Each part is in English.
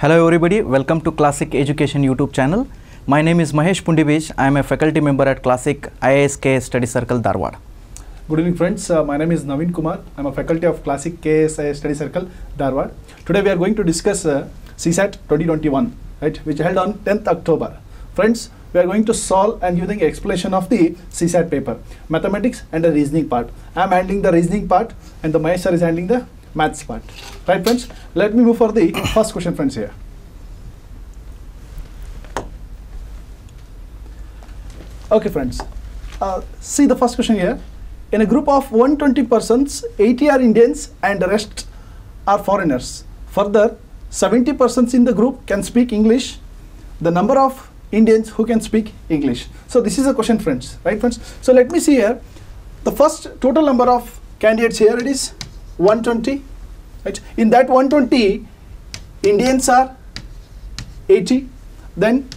Hello everybody, welcome to Classic Education YouTube channel. My name is Mahesh Pundibij. I am a faculty member at Classic IISK Study Circle Dharwad. Good evening, friends. Uh, my name is Naveen Kumar. I'm a faculty of Classic KSI Study Circle, Dharwad. Today we are going to discuss uh, CSAT 2021, right, which held on 10th October. Friends, we are going to solve and the explanation of the CSAT paper, mathematics and the reasoning part. I'm handling the reasoning part, and the Mahesh is handling the maths part. Right, friends? Let me move for the first question, friends. Here. Okay, friends. Uh, see the first question here. In a group of 120 persons, 80 are Indians and the rest are foreigners. Further, 70 persons in the group can speak English. The number of Indians who can speak English. So this is a question, friends. Right, friends? So let me see here. The first total number of candidates here it is 120. Right? In that 120, Indians are 80. Then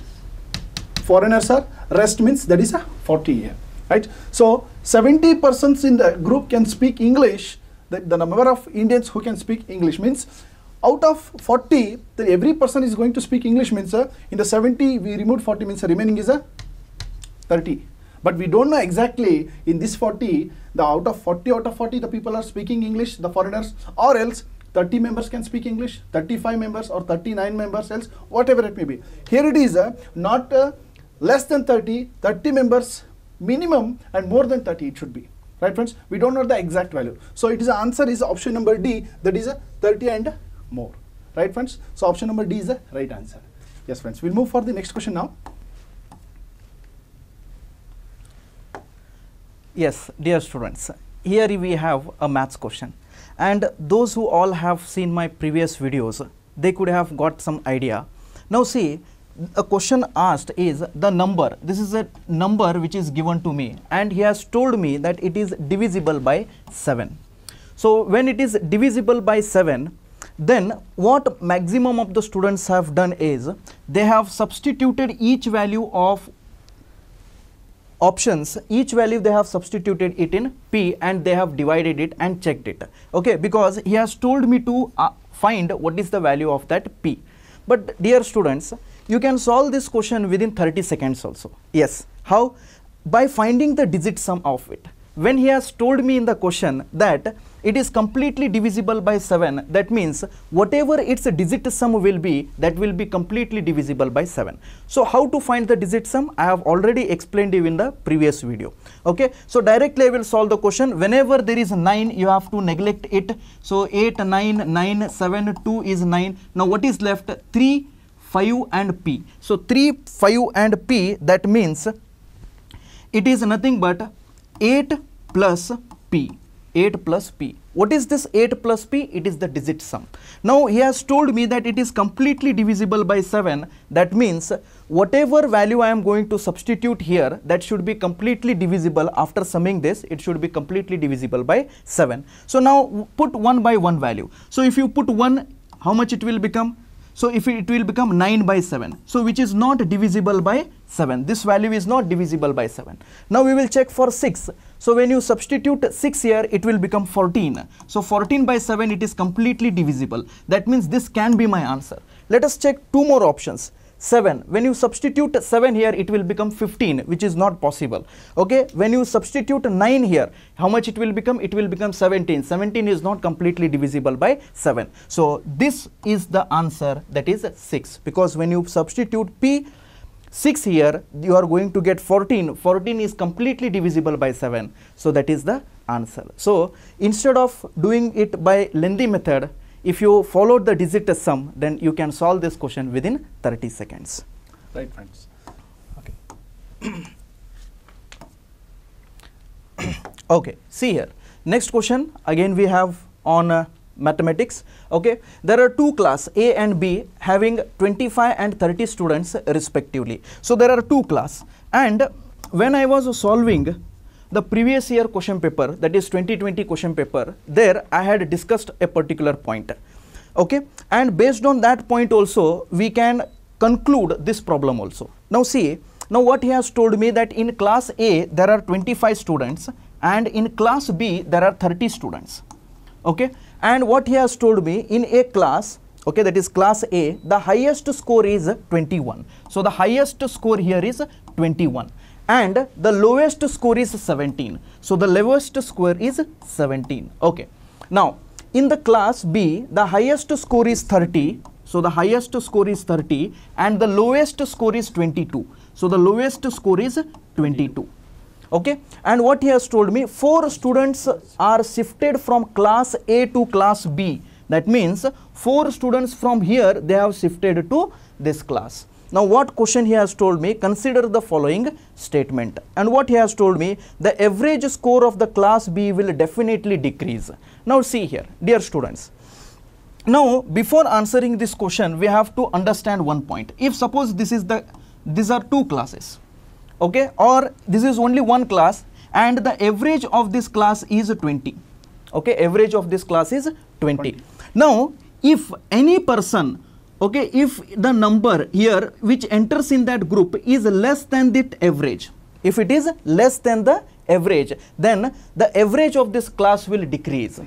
foreigners are rest means that is a 40 here right so 70 persons in the group can speak english the, the number of indians who can speak english means out of 40 then every person is going to speak english means uh, in the 70 we removed 40 means the remaining is a 30 but we don't know exactly in this 40 the out of 40 out of 40 the people are speaking english the foreigners or else 30 members can speak english 35 members or 39 members else whatever it may be. Here it is uh, not uh, less than 30 30 members minimum and more than 30 it should be. Right friends? We don't know the exact value. So it is answer is option number d that is a 30 and more. Right friends? So option number d is the right answer. Yes friends. We'll move for the next question now Yes, dear students, here we have a maths question and those who all have seen my previous videos, they could have got some idea. Now see, a question asked is the number, this is a number which is given to me and he has told me that it is divisible by 7. So when it is divisible by 7, then what maximum of the students have done is they have substituted each value of options each value they have substituted it in p and they have divided it and checked it. Okay because he has told me to uh, find what is the value of that p. But dear students you can solve this question within 30 seconds also. Yes. How? By finding the digit sum of it. When he has told me in the question that it is completely divisible by 7 that means whatever its digit sum will be that will be completely divisible by 7 so how to find the digit sum? I have already explained you in the previous video. Okay? So directly i will solve the question. Whenever there is 9 you have to neglect it. So 8 9 9 7 2 is 9 now what is left? 3 5 and p. So 3 5 and p that means it is nothing but 8 plus p 8 plus p. What is this 8 plus p? It is the digit sum. Now he has told me that it is completely divisible by 7. That means whatever value I am going to substitute here that should be completely divisible after summing this it should be completely divisible by 7. So now put 1 by 1 value. So if you put 1 how much it will become? So if it will become 9 by 7. So which is not divisible by 7. This value is not divisible by 7. Now we will check for 6. So when you substitute 6 here, it will become 14. So 14 by 7, it is completely divisible. That means this can be my answer. Let us check two more options. 7. When you substitute 7 here, it will become 15, which is not possible. Okay. When you substitute 9 here, how much it will become? It will become 17. 17 is not completely divisible by 7. So this is the answer that is 6 because when you substitute P 6 here you are going to get 14 14 is completely divisible by 7 so that is the answer. So instead of doing it by lengthy method if you follow the digit sum then you can solve this question within 30 seconds. Right friends. Okay. Okay see here. Next question again we have on uh, mathematics okay? There are two class a and b having 25 and 30 students respectively. So there are two class. And when i was solving the previous year question paper that is 2020 question paper there i had discussed a particular point okay? And based on that point also we can conclude this problem also. Now see now what he has told me that in class a there are 25 students and in class b there are 30 students okay and what he has told me in a class okay that is class A the highest score is 21 so the highest score here is 21 and the lowest score is 17 so the lowest score is 17 okay. Now in the class B the highest score is 30 so the highest score is 30 and the lowest score is 22 so the lowest score is 22 okay? And what he has told me four students are shifted from class A to class B. That means four students from here they have shifted to this class. Now what question he has told me consider the following statement. And what he has told me the average score of the class B will definitely decrease. Now see here dear students. Now before answering this question we have to understand one point. If suppose this is the these are two classes okay? Or this is only one class and the average of this class is 20 okay? Average of this class is 20 now if any person okay if the number here which enters in that group is less than the average if it is less than the average then the average of this class will decrease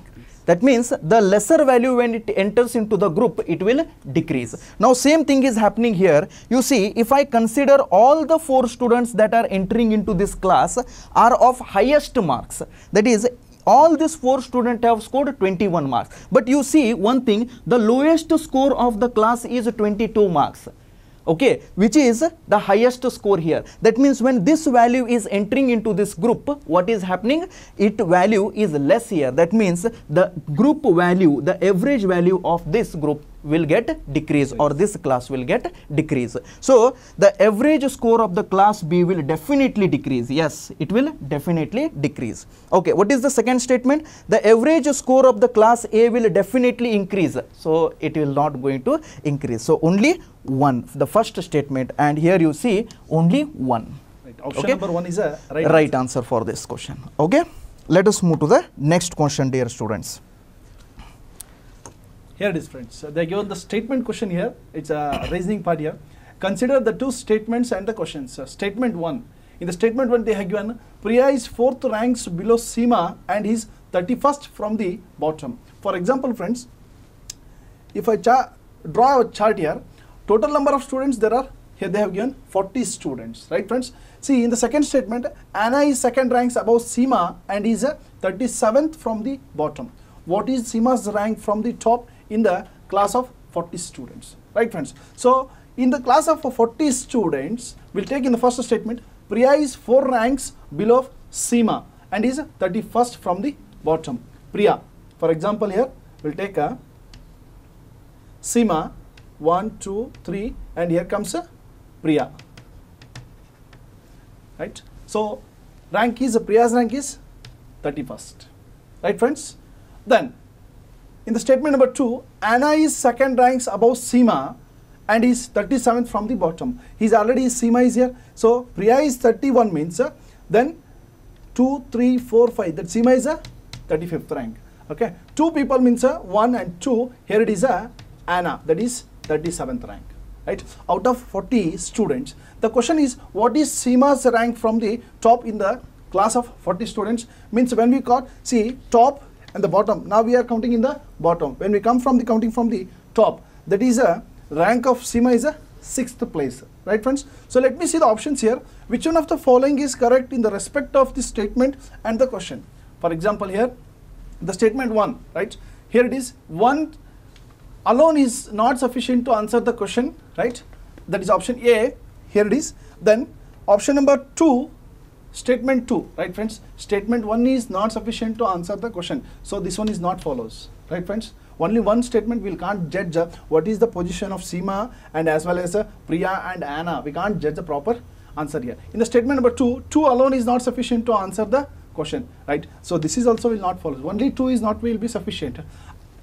that means the lesser value when it enters into the group it will decrease. Now same thing is happening here. You see if i consider all the four students that are entering into this class are of highest marks. That is all these four students have scored 21 marks. But you see one thing the lowest score of the class is 22 marks okay which is the highest score here. That means when this value is entering into this group what is happening? It value is less here. That means the group value the average value of this group will get decrease or this class will get decrease. So the average score of the class b will definitely decrease. Yes it will definitely decrease. Okay what is the second statement? The average score of the class a will definitely increase. So it will not going to increase. So only one the first statement. And here you see only one. Right. Option Okay. number one is a right. right answer for this question. Okay? Let us move to the next question dear students Here it is, friends. So they given the statement question here. It's a reasoning part here. Consider the two statements and the questions. Statement one. In the statement one, they have given Priya is fourth ranks below Seema and is 31st from the bottom. For example, friends, if I draw a chart here, total number of students there are here they have given 40 students, right, friends? See in the second statement, Anna is second ranks above Seema and is a 37th from the bottom. What is Seema's rank from the top in the class of 40 students, right, friends? So in the class of 40 students, we'll take in the first statement, Priya is four ranks below Seema and is 31st from the bottom. Priya, for example, here we'll take a Seema, 1, 2, 3, and here comes a Priya. Right? So, rank is, Priya's rank is 31st. Right, friends? Then, in the statement number 2, Anna is second ranks above Seema and is 37th from the bottom. He's already, Seema is here. So, Priya is 31 means, uh, then 2, 3, 4, 5. That Seema is uh, a 35th rank. Okay. Two people means a 1 and 2. Here it is a Anna. That is 37th rank. Right. Out of 40 students. The question is what is Seema's rank from the top in the class of 40 students? Means when we got, see top and the bottom. Now we are counting in the bottom. When we come from the counting from the top, that is a rank of Seema is a sixth place. Right friends? So let me see the options here. Which one of the following is correct in the respect of the statement and the question? For example here, the statement 1, right? Here it is 1 alone is not sufficient to answer the question, right? That is option A. Here it is. Then option number 2, statement 2, right friends? Statement 1 is not sufficient to answer the question. So this one is not follows, right friends? Only one statement we can't judge uh, what is the position of Seema and as well as uh, Priya and Anna. We can't judge the proper answer here. In the statement number 2, 2 alone is not sufficient to answer the question, right? So this is also will not follow. Only 2 is not will be sufficient.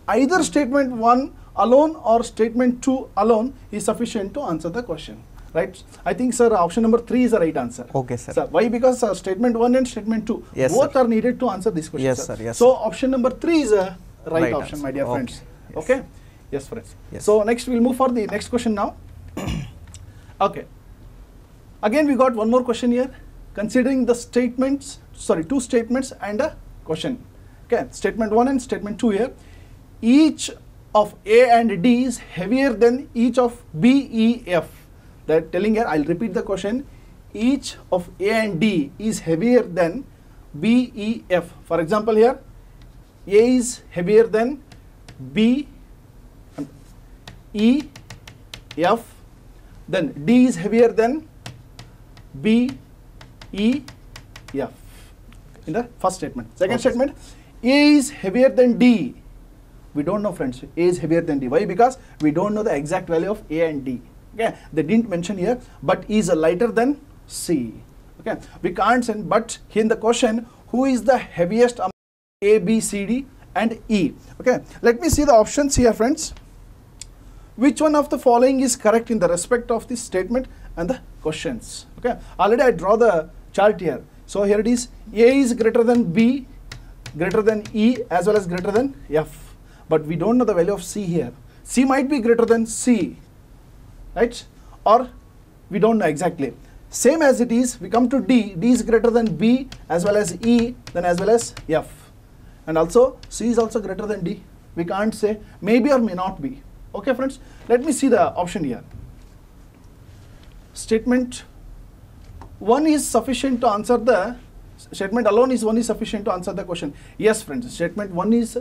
Either statement 1 alone or statement 2 alone is sufficient to answer the question. Right? I think, sir, option number 3 is the right answer. Okay, sir. why? Because uh, statement 1 and statement 2 Yes, both sir. are needed to answer this question. Yes, sir, yes, so, sir. option number 3 is a right, Right option, answer. my dear Okay, friends. yes. Okay? Yes, friends. Yes. So, next we'll move for the next question now. okay. Again, we got one more question here. Considering the statements, sorry, two statements and a question. Okay, statement one and statement two here. Each of A and D is heavier than each of B, E, F. They're telling here, I'll repeat the question. Each of A and D is heavier than B, E, F. For example, here, A is heavier than B, E, F. Then D is heavier than B, E, F. In the first statement. Second Okay. statement, A is heavier than D. We don't know, friends. A is heavier than D. Why? Because we don't know the exact value of A and D. Okay, they didn't mention here, but is lighter than C. Okay, we can't send. But in the question, who is the heaviest among A, B, C, D, and E? Okay, let me see the options here, friends. Which one of the following is correct in the respect of this statement and the questions? Okay, already I draw the chart here. So here it is. A is greater than B, greater than E, as well as greater than F but we don't know the value of C here. C might be greater than C, right? Or we don't know exactly. Same as it is, we come to D, D is greater than B as well as E, then as well as F. And also C is also greater than D. We can't say maybe or may not be. Okay friends, let me see the option here. Statement 1 is sufficient to answer the statement alone is one is sufficient to answer the question. Yes friends, statement 1 is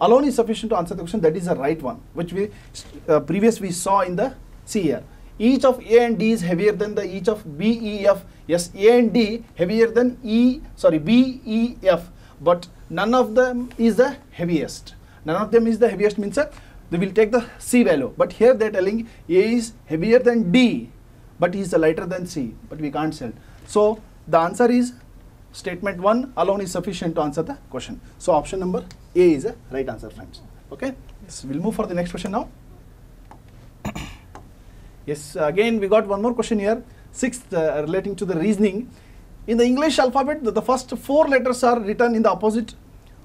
alone is sufficient to answer the question that is the right one which we uh, previous we saw in the Here. Each of A and D is heavier than the each of B E F. Yes A and D heavier than E sorry B E F. But none of them is the heaviest. None of them is the heaviest means uh, they will take the C value. But here they are telling A is heavier than D but is lighter than C but we can't sell. So the answer is statement 1 alone is sufficient to answer the question. So option number a is a right answer, friends. Okay. Yes, we'll move for the next question now. yes, again we got one more question here. Sixth, uh, relating to the reasoning. In the English alphabet, the, the first four letters are written in the opposite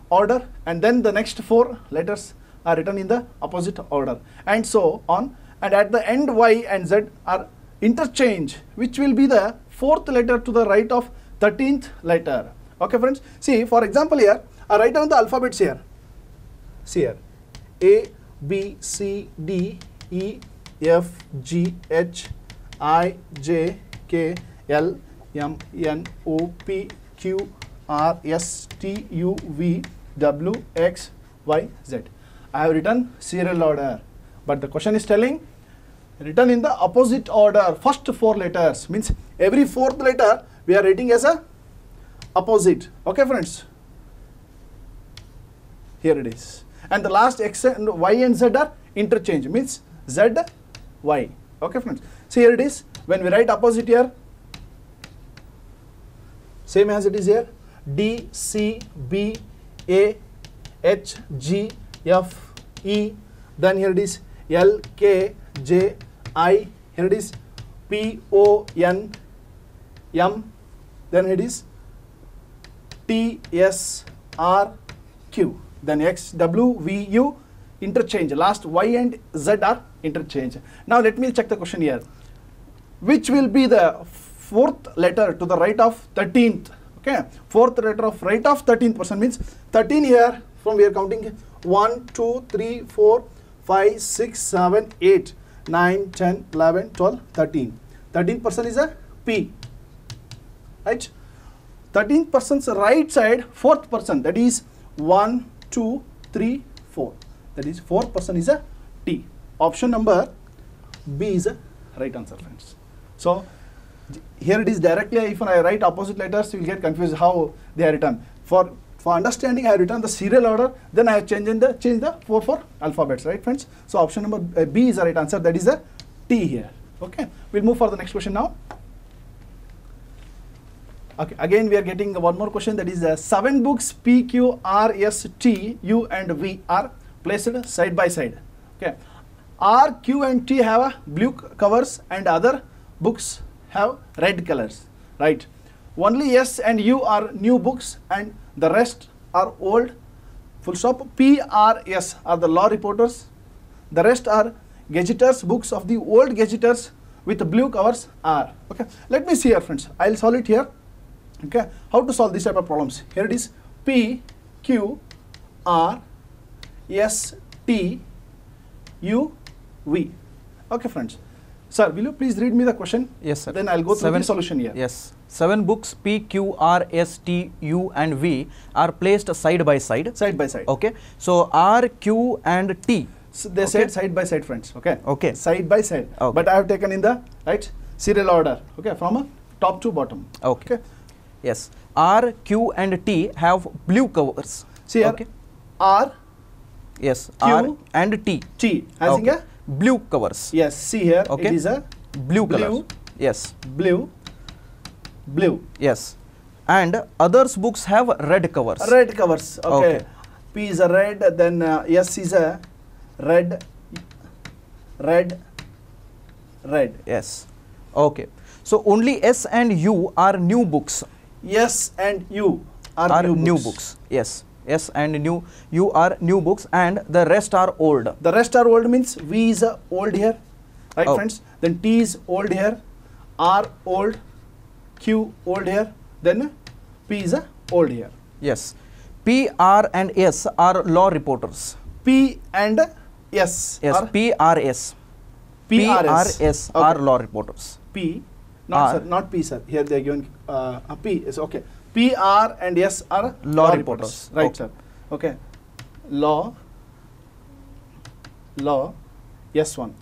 order, and then the next four letters are written in the opposite order, and so on. And at the end, Y and Z are interchange, which will be the fourth letter to the right of 13th letter. Okay, friends. See, for example, here. I write down the alphabets here. See here. A, B, C, D, E, F, G, H, I, J, K, L, M, N, O, P, Q, R, S, T, U, V, W, X, Y, Z. I have written serial order. But the question is telling written in the opposite order. First four letters means every fourth letter we are writing as a opposite. Okay, friends here it is and the last x and y and z are interchange means z y okay friends. So here it is. When we write opposite here same as it is here. D c b a h g f e. Then here it is l k j i. Here it is p o n m. Then it is t s r q. Then x, w, v, u. Interchange. Last y and z are interchange. Now let me check the question here. Which will be the fourth letter to the right of 13th? Okay, fourth letter of right of 13th person means 13 here from we are counting 1, 2, 3, 4, 5, 6, 7, 8, 9, 10, 11, 12, 13. 13th person is a P. Right? 13th person's right side, fourth person that is 1, 2, 3, 4. That is fourth person is a T. Option number B is a right answer friends. So here it is directly if I write opposite letters you will get confused how they are written. For for understanding I have written the serial order then I have changed the change the 4 4 alphabets right friends. So option number uh, B is the right answer that is the T here. Okay. We'll move for the next question now. Okay, again we are getting one more question that is uh, seven books P, Q, R, S, T, U and V are placed side by side. Okay, R, Q and T have uh, blue covers and other books have red colors, right? Only S and U are new books and the rest are old. Full stop. P, R, S are the law reporters. The rest are gazetteers, books of the old gazetteers with blue covers are. Okay, let me see here friends. I'll solve it here okay how to solve this type of problems here it is p q r s t U, V. Okay, friends. Sir, will you please read me the question? Yes, sir. Then I'll go through the solution here. Yes. Seven books P, Q, R, S, T, U, and V are placed side by side. Side by side. Okay. So R, Q, and T. So they Okay. said side by side, friends. Okay. Okay. Side by side. Okay. But I have taken in the right serial order. Okay, from a top to bottom. Okay. Yes. R, Q, and T have blue covers. See here. Okay. R, Yes. Q. R and T. T. In Okay. a Blue covers. yes. See here. Okay. It is a Blue Blue. color. Yes. blue, blue. Yes. And others books have red covers. Red covers. Okay. Okay. P is a red. Then uh, S is a red, red, red. Yes. Okay. So only S and U are new books. S and U are, Are, new, new, books. books. Yes. S and new U are new books and the rest are old. The rest are old means V is old here, right, Oh. friends? Then T is old here, R old, Q old here, then P is old here. Yes. P, R and S are law reporters. P and S Yes. P, R, S. P, R, R, S. Are law reporters. P, not R. sir, not P sir. Here they are given uh, a P is okay. P, R and S are Law reporters. right, Okay. sir. Okay, law, law, S one.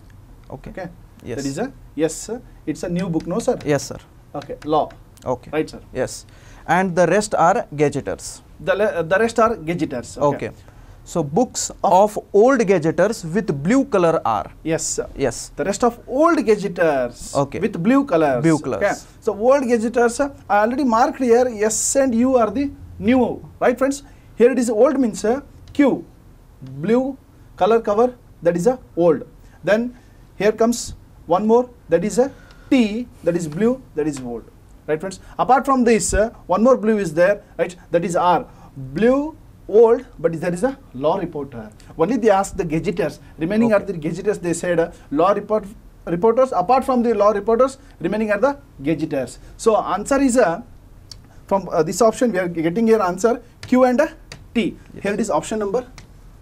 Okay. Okay, Yes. that is a yes. Sir. It's a new book, no sir. Yes, sir. Okay, law, Okay. right, sir. Yes. And the rest are gazetteers. The le- the rest are gazetteers. Okay. So books of old gazetteers with blue color are. Yes. Sir. Yes. The rest of old gazetteers Okay. with blue colors. Blue colors. So old gazetteers, uh, I already marked here. S and U are the new, right, friends? Here it is old means uh, Q, blue color cover. That is a old. Then here comes one more. That is a T. That is blue. That is old. Right, friends? Apart from this, uh, one more blue is there. Right. That is R. Blue old, but there is a law reporter. Only they asked the gazetteers. Remaining are the gazetteers. They said uh, law report reporters. Apart from the law reporters, remaining are the gazetteers. So answer is a from uh, this option we are getting your answer Q and T. Yes. Here it is option number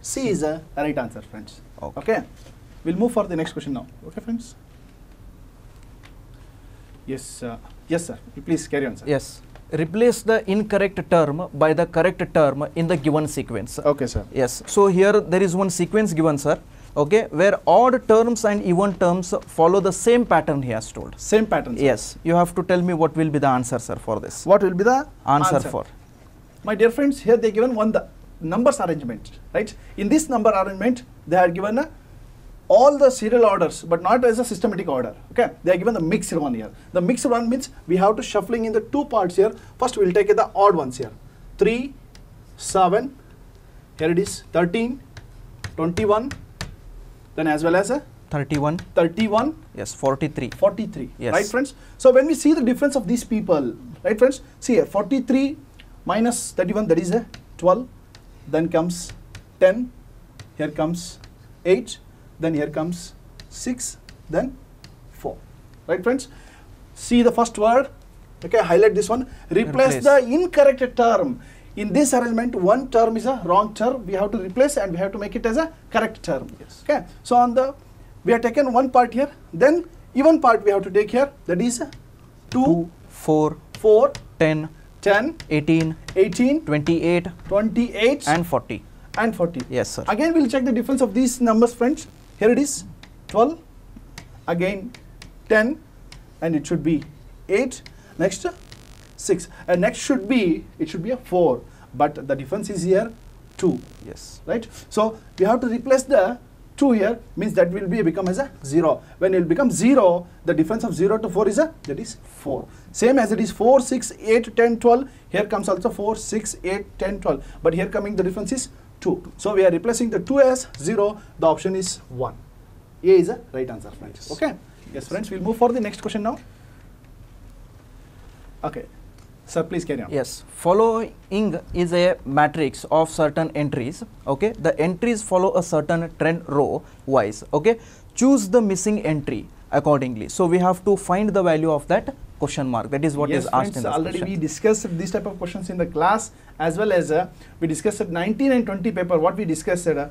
C is a right answer, friends. Okay. okay. We'll move for the next question now. Okay, friends. Yes, uh, yes, sir. Please carry on, sir. Yes. Replace the incorrect term by the correct term in the given sequence. Okay, sir. Yes. So here there is one sequence given, sir. Okay, where odd terms and even terms follow the same pattern he has told. Same pattern. Sir. Yes. You have to tell me what will be the answer, sir, for this. What will be the Answer, for. My dear friends, here they given one the numbers arrangement, right? In this number arrangement, they are given uh, all the serial orders, but not as a systematic order. Okay, they are given the mixed one here. The mixed one means we have to shuffling in the two parts here. First, we will take the odd ones here. 3, 7, here it is 13, 21, then as well as a 31. 31, Yes. 43. 43 Yes. right friends so when we see the difference of these people right friends see here 43 minus 31 that is a 12 then comes 10 here comes 8 then here comes 6 then 4 right friends? See the first word? Okay highlight this one. Replace, Replace. the incorrect term. In this arrangement one term is a wrong term. We have to replace and we have to make it as a correct term. Yes. okay so on the we have taken one part here. Then even part we have to take here. That is 2 2, 4, 4 10, 10 18, 18 28, 28 and 40. and 40 Yes, sir. again we'll check the difference of these numbers friends here it is 12 again 10 and it should be 8 next 6 and next should be it should be a 4 but the difference is here 2 Yes. right? So we have to replace the 2 here means that will be become as a 0 when it will become 0 the difference of 0 to 4 is a that is 4 same as it is 4 6 8 10 12 here comes also 4 6 8 10 12 but here coming the difference is 2 so we are replacing the 2 as 0 the option is 1 a is a right answer friends. Yes. okay? Yes friends we'll move for the next question now. Okay. Sir please carry on. Yes, following is a matrix of certain entries. Okay, the entries follow a certain trend row wise. Okay, choose the missing entry accordingly. So we have to find the value of that question mark. That is what is yes, asked friends, in this already question. we discussed these type of questions in the class as well as uh, we discussed at 19 and 20 paper what we discussed uh,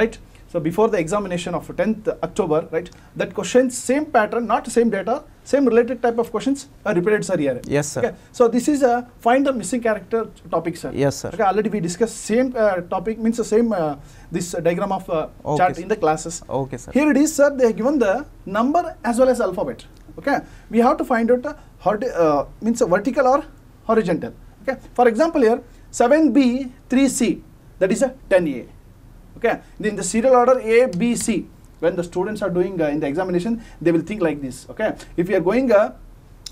right So before the examination of 10th October, right, that questions, same pattern, not same data, same related type of questions are repeated, sir, here. Yes, sir. Okay. So this is a find the missing character topic, sir. Yes, sir. Okay, already we discussed same uh, topic, means the same, uh, this uh, diagram of uh, Okay, chart sir. in the classes. Okay, sir. Here it is, sir, they have given the number as well as alphabet. Okay, we have to find out the uh, means a vertical or horizontal. Okay, for example, here 7B 3C that is a 10A. Okay, in the serial order A B C. When the students are doing uh, in the examination, they will think like this. Okay, if you are going uh,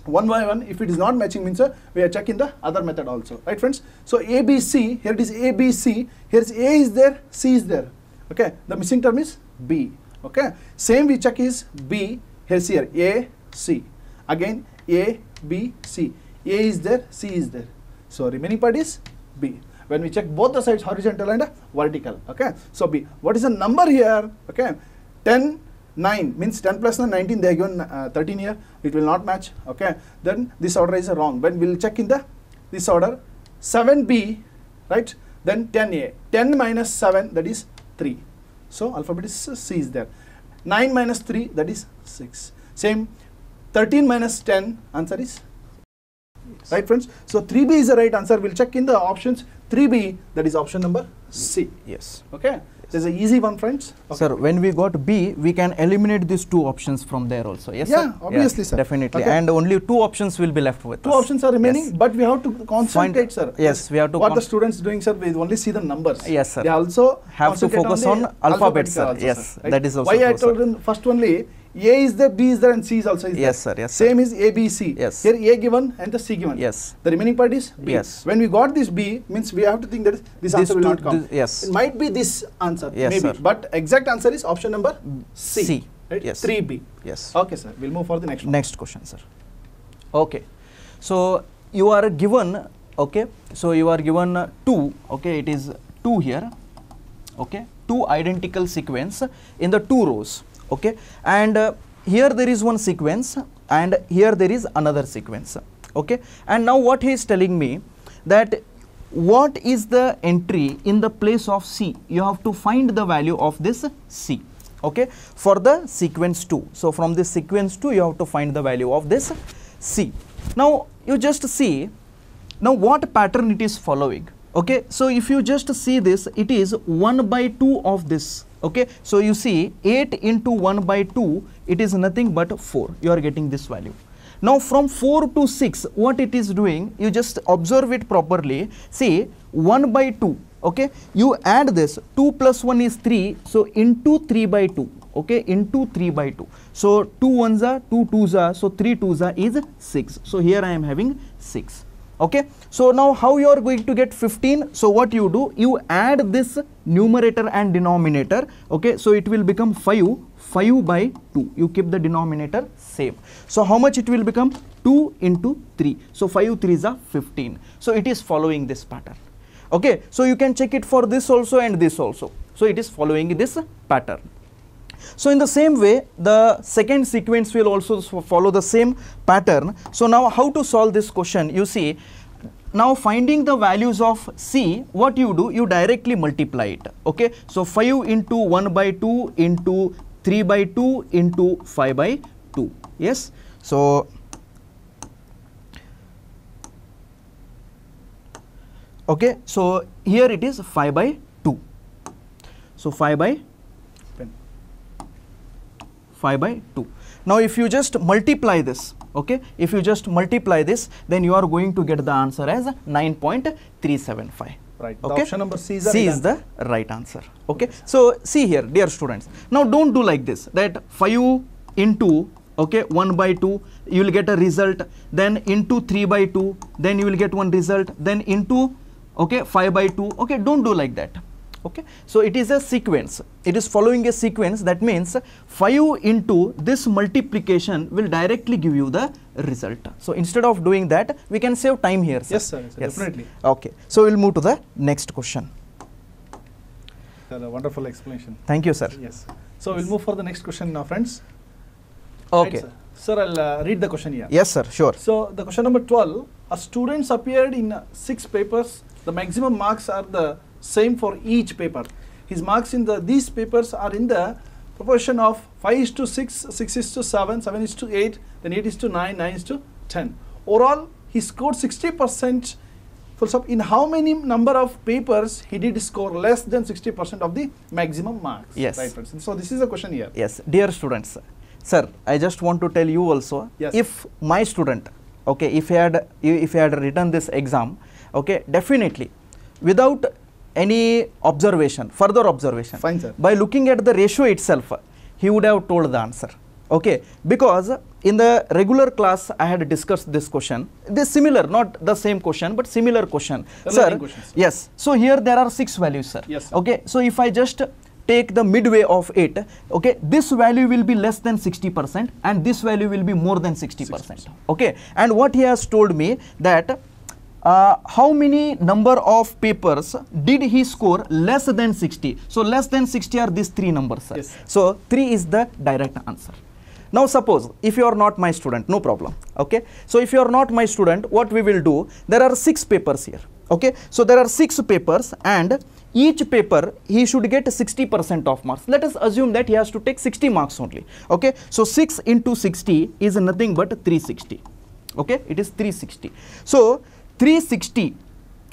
one by one, if it is not matching, means uh, we are checking the other method also, right, friends? So A B C here it is A B C. Here is A is there, C is there. Okay, the missing term is B. Okay, same we check is B. Here's here A C. Again A B C. A is there, C is there. So remaining part is B. When we check both the sides horizontal and uh, vertical. Okay, so B. What is the number here? Okay, 10 9 means 10 plus 9 19 they are given uh, 13 here it will not match okay then this order is wrong when we'll check in the this order 7b right then 10a 10 minus 7 that is 3 so alphabet is c is there 9 minus 3 that is 6 same 13 minus 10 answer is right friends so 3b is the right answer we'll check in the options 3b that is option number c Yes. okay there's a easy one friends okay. Sir, when we got B, we can eliminate these two options from there also. Yes, Yeah, sir? obviously, sir. Definitely. Okay. And only two options will be left with Two us. options are remaining, Yes. but we have to concentrate, sir. yes, we have to What the students doing, sir, we only see the numbers. Yes, sir. They also Have to focus the on alphabet, alphabetical sir. also, Yes, right? that is also Why I true, sir. told them first only A is there, B is there, and C is also is Yes, there. sir, yes, sir. Same is A, B, C. Yes. Here A given and the C given. Yes. The remaining part is B. Yes. When we got this B, means we have to think that this These answer will not come. this- yes. It might be this answer, Yes, maybe. sir. But exact answer is option number C. C. Right? Yes. 3B. Yes. Okay, sir. We'll move for the next one. Next question, sir. Okay. So you are given, okay. So you are given uh, two, okay. It is two here, okay. Two identical sequence in the two rows, okay. And uh, here there is one sequence and here there is another sequence, okay. And now what he is telling me that what is the entry in the place of C? You have to find the value of this C. Okay? For the sequence 2 so from this sequence 2 you have to find the value of this c. Now you just see now what pattern it is following? Okay? So if you just see this it is 1 by 2 of this okay so you see 8 into 1 by 2 it is nothing but 4 you are getting this value. Now from 4 to 6 what it is doing you just observe it properly. See 1 by 2 okay? You add this 2 plus 1 is 3 so into 3 by 2 okay? Into 3 by 2 so 2 ones are 2 twos are so 3 twos are is 6 so here i am having 6 okay? So now how you are going to get 15 so what you do? You add this numerator and denominator. Okay? So it will become 5 5 by 2 you keep the denominator same. So how much it will become? 2 into 3 so 5 3 is a 15 so it is following this pattern. Okay? So you can check it for this also and this also. So it is following this pattern so in the same way the second sequence will also follow the same pattern. So now how to solve this question? You see now finding the values of c what you do? You directly multiply it okay? So 5 into 1 by 2 into 3 by 2 into 5 by 2 yes? So okay? So here it is 5 by 2 so 5 by. 5 by 2 now if you just multiply this okay if you just multiply this then you are going to get the answer as 9.375 Right. The option number C is the C right is the right answer. Okay. So see here dear students. Now don't do like this that 5 into okay 1 by 2 you will get a result then into 3 by 2 then you will get one result then into okay 5 by 2 okay don't do like that. Okay? So it is a sequence it is following a sequence that means 5 into this multiplication will directly give you the result so instead of doing that we can save time here Yes, sir, yes, sir, definitely. okay so we'll move to the next question Sir, a wonderful explanation. thank you sir Yes. So we'll move for the next question now, friends. okay Right, sir. Sir, I'll uh, read the question here. yes sir sure So the question number 12, a students appeared in uh, six papers. The maximum marks are the same for each paper. His marks in the these papers are in the proportion of 5 is to 6, 6 is to 7, 7 is to 8, then 8 is to 9, 9 is to 10. Overall, he scored 60% full stop. In how many number of papers he did score less than 60% of the maximum marks? Yes. Right. So this is the question here. Yes, dear students, sir, I just want to tell you also, Yes. if my student, okay, if he had if he had written this exam, okay, definitely, without any observation, further observation, Fine, sir. by looking at the ratio itself, he would have told the answer. Okay, because in the regular class I had discussed this question. This similar, not the same question, but similar question. The Sir, questions. yes. So here there are six values, sir. Yes, sir. Okay, so if I just take the midway of it, okay, this value will be less than 60% and this value will be more than 60%. Okay, and what he has told me that uh, how many number of papers did he score less than 60? So less than 60 are these three numbers, sir. Yes. So 3 is the direct answer. Now suppose if you are not my student, no problem. Okay. So if you are not my student, what we will do, there are six papers here. Okay. So there are six papers and each paper he should get 60% of marks. Let us assume that he has to take 60 marks only. Okay. So 6 into 60 is nothing but 360. Okay. It is 360. So 360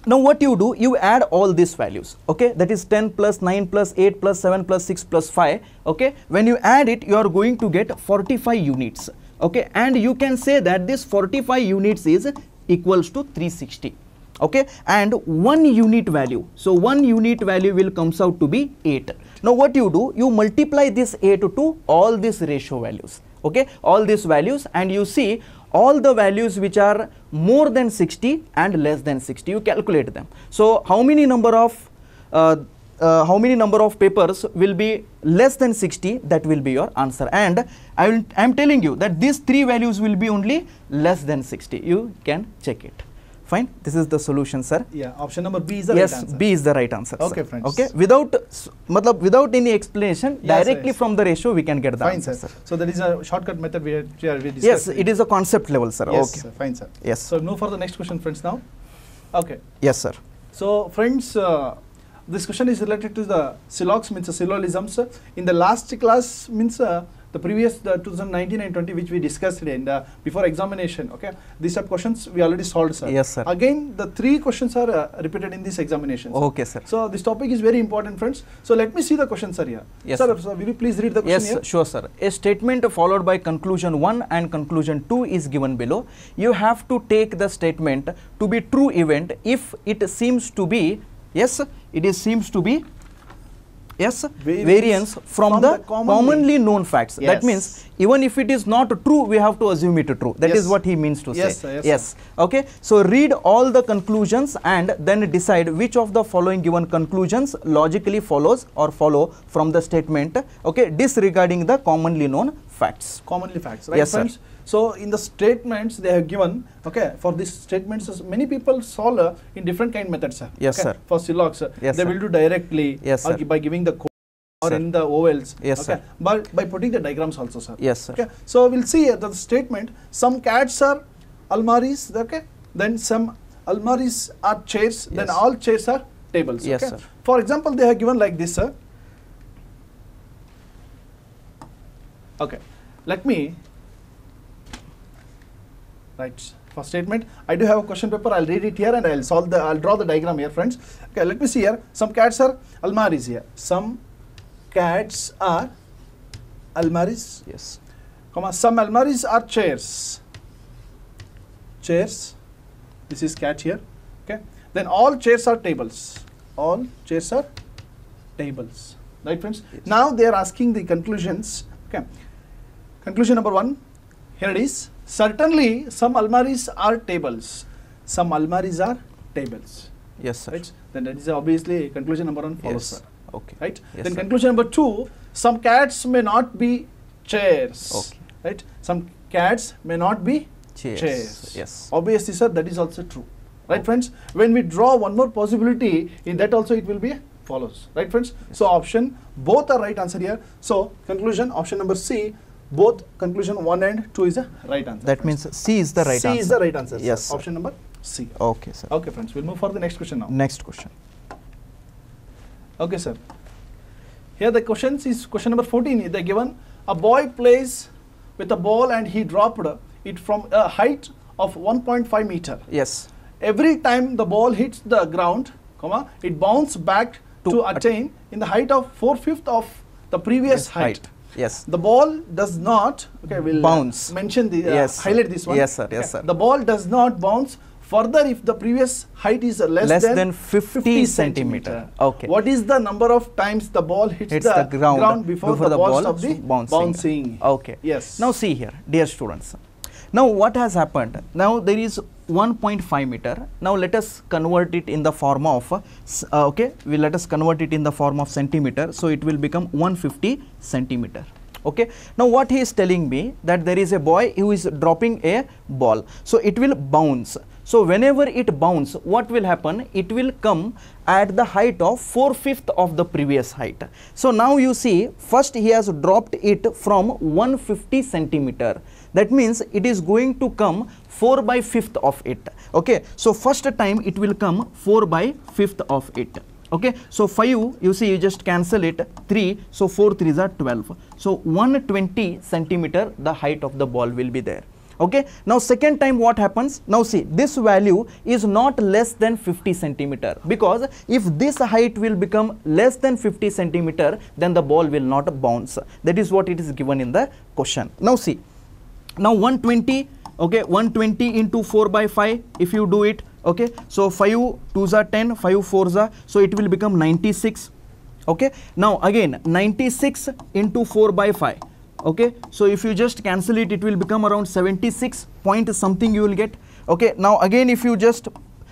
now what you do, you add all these values, okay? That is 10 plus 9 plus 8 plus 7 plus 6 plus 5, okay? When you add it, you are going to get 45 units, okay? And you can say that this 45 units is equals to 360, okay? And one unit value, so one unit value will comes out to be 8. Now what you do, you multiply this 8 to all these ratio values, okay? All these values and you see all the values which are more than 60 and less than 60 you calculate them. So how many number of uh, uh, how many number of papers will be less than 60 that will be your answer. And i will i am telling you that these three values will be only less than 60 you can check it fine this is the solution sir Yeah, option number B is the yes right answer. b is the right answer Okay, sir. friends. okay without matlab without any explanation Yes, directly yes. from the ratio we can get the Fine, answer sir. sir So that is a shortcut method we, had, we, are- we discussed. yes it is a concept level sir Yes, okay sir. fine, sir. yes So move for the next question, friends. Now, okay. yes sir So, friends, uh, this question is related to the silox means uh, syllogisms. In the last class means uh, the previous the 2019 and 20 which we discussed in the before examination. Okay, these are questions we already solved, sir. Yes, sir. Again, the three questions are uh, repeated in this examination. sir. okay sir So this topic is very important, friends. So let me see the question, sir. Here. Yes, sir, sir. so will you please read the question Yes, here? sure, sir. A statement followed by conclusion 1 and conclusion 2 is given below. You have to take the statement to be true event if it seems to be, yes, it is seems to be, yes, Variance variance, from, from the, the commonly- commonly, known facts. That means even if it is not true, we have to assume it true. That is Yes. what he means to Yes, say. sir, yes, sir. Okay. So read all the conclusions and then decide which of the following given conclusions logically follows or follow from the statement. Okay. Disregarding the commonly known facts. commonly facts, right, Yes, sir. So in the statements they have given, okay, for these statements, many people solve uh, in different kind methods, sir. Yes, okay? sir. For Silox, uh, Yes, they sir. will do directly, Yes, or sir. by giving the code, or Sir. in the ovals, Yes, okay, sir. but by putting the diagrams also, sir. Yes, sir. Okay, so we'll see the statement. Some cats are almaris, okay. Then some almaris are chairs. Then all chairs are tables. Yes, okay? sir. For example, they have given like this, sir. Okay, let me right first statement. I do have a question paper. I'll read it here and I'll solve the. I'll draw the diagram here, friends. Okay, let me see here. Some cats are almaris here. Some cats are almaris Yes. comma some almaris are chairs chairs this is cat here okay then all chairs are tables all chairs are tables right friends Yes. now they are asking the conclusions okay conclusion number 1 here it is certainly some almaris are tables some almaris are tables Yes, sir. right then that is obviously conclusion number 1 follows Yes. sir Okay. right? Yes, then sir. conclusion number two, some cats may not be chairs, Okay. right? Some cats may not be Chairs. chairs. Yes. Obviously, sir, that is also true, right, Okay. friends? When we draw one more possibility, in that also it will be follows, right, friends? Yes. So option both are right answer here. So conclusion option number C, both conclusion one and two is a right answer. That friends. means C is the right C answer. C is the right answer. Yes, sir. Option number C. Okay, sir. Okay, friends, we'll move for the next question now. Next question. Okay, sir. Here the questions is question number 14. They given a boy plays with a ball and he dropped it from a height of 1.5 meter. yes Every time the ball hits the ground, comma, it bounces back to, To at- attain in the height of four fifth of the previous Yes, height. Yes The ball does not. Okay, we'll uh, Bounce. mention the uh, Yes, highlight this one. Yes, sir. Yes, sir. The ball does not bounce further if the previous height is uh, less, Less than, than 50 centimeter. Okay. What is the number of times the ball hits, hits the, ground, before, the, ball stops the bouncing. bouncing? Okay. Yes. Now see here, dear students. Now what has happened? Now there is 1.5 meter. Now let us convert it in the form of, uh, okay, we let us convert it in the form of centimeter. So it will become 150 centimeter. Okay. Now what he is telling me that there is a boy who is dropping a ball. So it will bounce. So whenever it bounce, what will happen? It will come at the height of 4 fifth of the previous height. So now you see, first he has dropped it from 150 centimeter. That means it is going to come 4 by 5th of it. Okay. So first time it will come 4 by 5th of it. Okay. So 5, you see you just cancel it 3. So 4 3s are 12. So 120 centimeter the height of the ball will be there okay now second time what happens now see this value is not less than 50 centimeter because if this height will become less than 50 centimeter then the ball will not bounce that is what it is given in the question now see now 120 okay 120 into 4 by 5 if you do it okay. So 5 2s are 10 5 4s are so it will become 96 okay. Now again 96 into 4 by 5 okay. So if you just cancel it it will become around 76 point something you will get okay. Now again if you just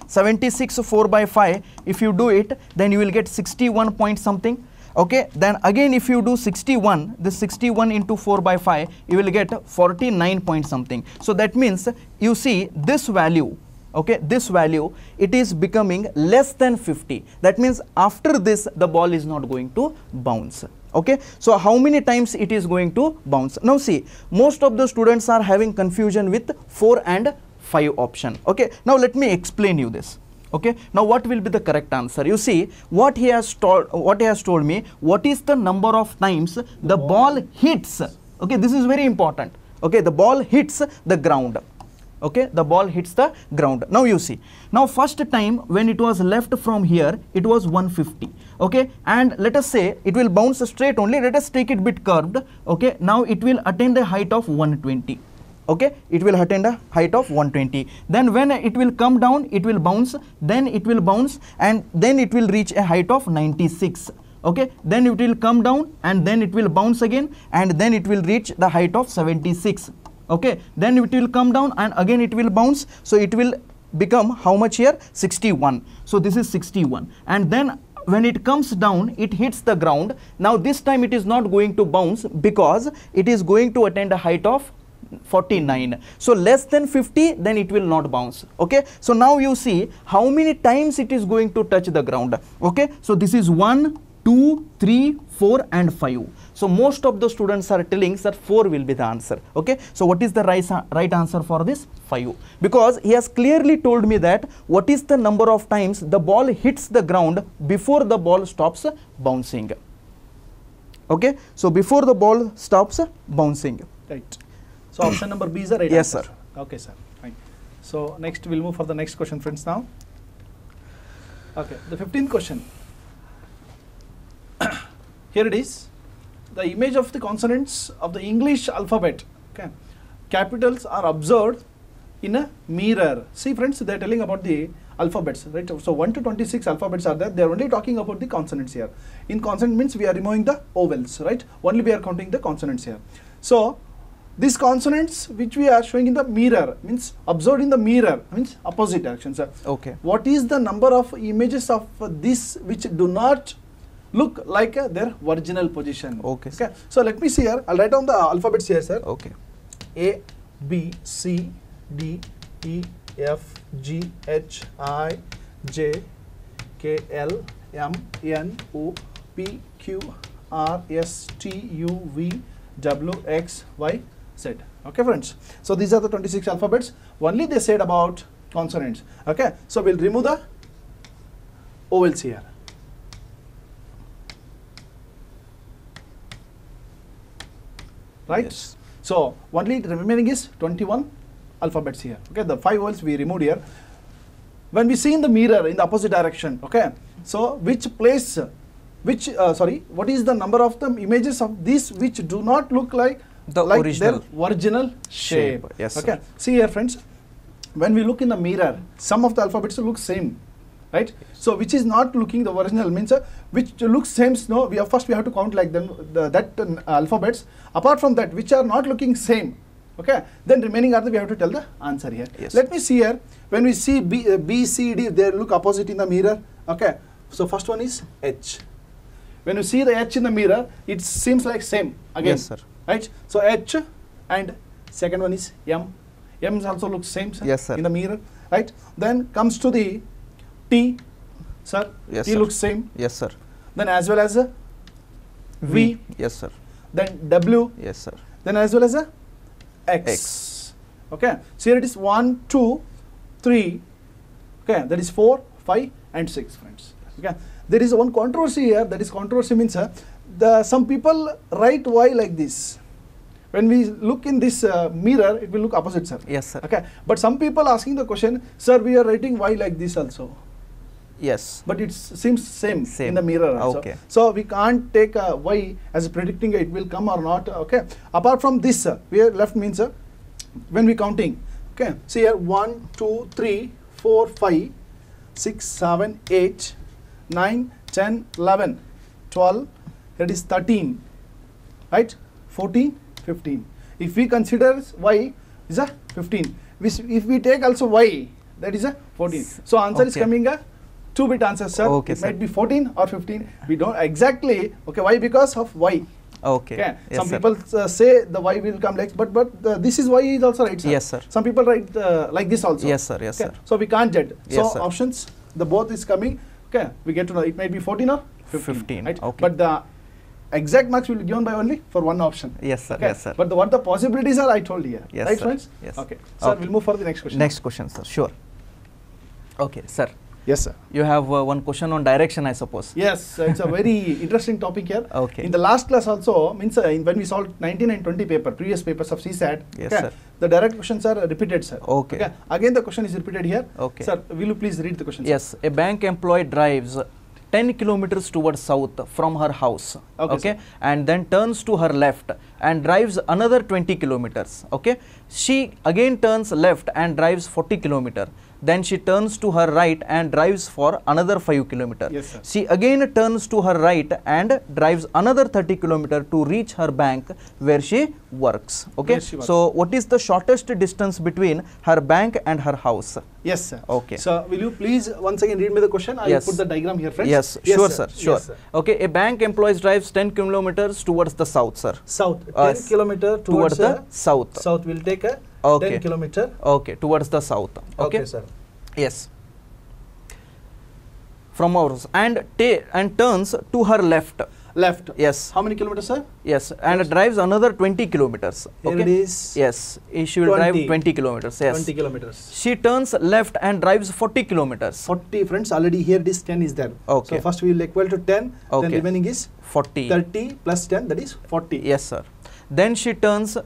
76 4 by 5 if you do it then you will get 61 point something okay then again if you do 61 this 61 into 4 by 5 you will get 49 point something. So that means you see this value okay this value it is becoming less than 50 that means after this the ball is not going to bounce okay? So how many times it is going to bounce? Now see most of the students are having confusion with 4 and 5 option okay? Now let me explain you this okay? Now what will be the correct answer? You see what he has told what he has told me what is the number of times the ball hits? Okay this is very important. Okay the ball hits the ground. Okay the ball hits the ground. Now you see. Now first time when it was left from here it was 150 okay and let us say it will bounce straight only. Let us take it bit curved. Okay now it will attain the height of 120 okay it will attain the height of 120 then when it will come down it will bounce then it will bounce and then it will reach a height of 96 okay then it will come down and then it will bounce again and then it will reach the height of 76 okay then it will come down and again it will bounce so it will become how much here 61 so this is 61 and then when it comes down it hits the ground now this time it is not going to bounce because it is going to attain a height of 49 so less than 50 then it will not bounce. Okay? So now you see how many times it is going to touch the ground. Okay? So this is 1 2 3 4 and 5 so most of the students are telling that 4 will be the answer. Okay? So what is the right, right answer for this? 5 because he has clearly told me that what is the number of times the ball hits the ground before the ball stops bouncing. Okay? So before the ball stops bouncing. Right. So option number B is the right Yes, answer. Okay, sir. Fine. So next we'll move for the next question, friends. Now. Okay, the fifteenth question. Here it is. The image of the consonants of the English alphabet. Okay, capitals are observed in a mirror. See, friends, they are telling about the alphabets, right? So 1 to 26 alphabets are there. They are only talking about the consonants here. In consonant means we are removing the vowels, right? Only we are counting the consonants here. So these consonants which we are showing in the mirror means observed in the mirror means opposite direction, sir. okay What is the number of images of uh, this which do not look like uh, their original position? Okay. Okay. So let me see here. I'll write down the alphabets here, sir. okay A, B, C, D, E, F, G, H, I, J, K, L, M, N, O, P, Q, R, S, T, U, V, W, X, Y, Z. Okay, friends. So these are the 26 alphabets. Only they said about consonants. Okay. So we'll remove the vowels here. right? Yes. So only the remaining is 21 alphabets here. Okay, the five vowels we removed here. When we see in the mirror in the opposite direction, okay, so which place, which, uh, sorry, what is the number of the images of these which do not look like The like original their original shape? shape. Yes, sir. Okay, see here friends, when we look in the mirror, some of the alphabets look same, right? So which is not looking the original means uh, which looks same. No, we have first we have to count like them the, that uh, alphabets. Apart from that, which are not looking same, okay? Then remaining are the we have to tell the answer here. Yes. Let me see here. When we see B, uh, B, C, D, they look opposite in the mirror. Okay. So first one is H. When you see the H in the mirror, it seems like same again. Yes, sir. Right. So H and second one is M. M also looks same sir, Yes, sir. in the mirror. Right. Then comes to the T. Sir. Yes, T sir. looks same. Yes, sir. Then as well as a V. Yes, sir. Then W. Yes, sir. Then as well as a X. X. Okay. So here it is one, two, three. Okay. That is four, five, and six, friends. Okay. There is one controversy here. That is controversy means uh, the some people write Y like this. When we look in this uh, mirror, it will look opposite, sir. Yes, sir. Okay. But some people asking the question, sir, we are writing Y like this also. Yes. But it seems same, in the mirror also. Okay. So we can't take uh, y as predicting it will come or not. Okay. Apart from this, uh, we are left means uh, when we counting. Okay. See here one, two, three, four, five, six, seven, eight, nine, ten, eleven, twelve. That is thirteen. Right. 14, 15. If we consider y is a 15. Which if we take also y, that is a 14. So answer is coming a two bit answer, sir. Okay, it sir. might be 14 or 15. We don't exactly. Okay, why? Because of y. Okay. Okay. Yes, Some sir. people uh, say the y will come next, but but uh, this is y is also right, sir. Yes, sir. Some people write uh, like this also. Yes, sir. Yes, Okay. sir. So we can't judge. Yes, so sir. options, the both is coming. Okay, we get to know it might be 14 or 15. 15, Right. okay. But the exact marks will be given by only for one option. Yes, sir. Okay. Yes, sir. But the, what the possibilities are, I told you here. Yes, right, sir. friends? Yes. Okay. Sir, Okay. we'll move for the next question. Next question, sir. Sure. Okay, sir. Yes, sir. You have uh, one question on direction, I suppose. Yes, it's a very interesting topic here. Okay. In the last class also, means uh, in when we solved 19 and 20 paper, previous papers of CSAT, Yes, okay, sir. the direct questions are repeated, sir. Okay. Again, the question is repeated here. Okay. Sir, will you please read the question? sir? Yes, a bank employee drives 10 kilometers towards south from her house. Okay, and then turns to her left and drives another 20 kilometers. Okay, she again turns left and drives 40 kilometer. Then she turns to her right and drives for another 5 kilometer. Yes, sir. She again turns to her right and drives another 30 kilometer to reach her bank where she works. Okay, Where she works. so what is the shortest distance between her bank and her house? Yes, sir. Okay. So, will you please once again read me the question? I Yes. will put the diagram here, friends. Yes, sure, sir. Sure. Yes, sir. Okay, a bank employee drives 10 kilometers towards the south, sir. South, 10 Uh, kilometer Towards towards, the uh, south. south. will take a Okay. 10 kilometer. Okay, towards the south. Okay, sir. Yes. From ours and and turns to her left. Left. Yes. How many kilometers, sir? Yes, and drives another 20 kilometers. Here Okay. it is. Yes, she will drive 20. 20 kilometers. Yes. 20 kilometers. She turns left and drives 40 kilometers. 40 friends already here this 10 is there Okay. so first we will equal to 10 Okay. then remaining is 40. 30 plus 10 that is 40 Yes, sir. Then she turns,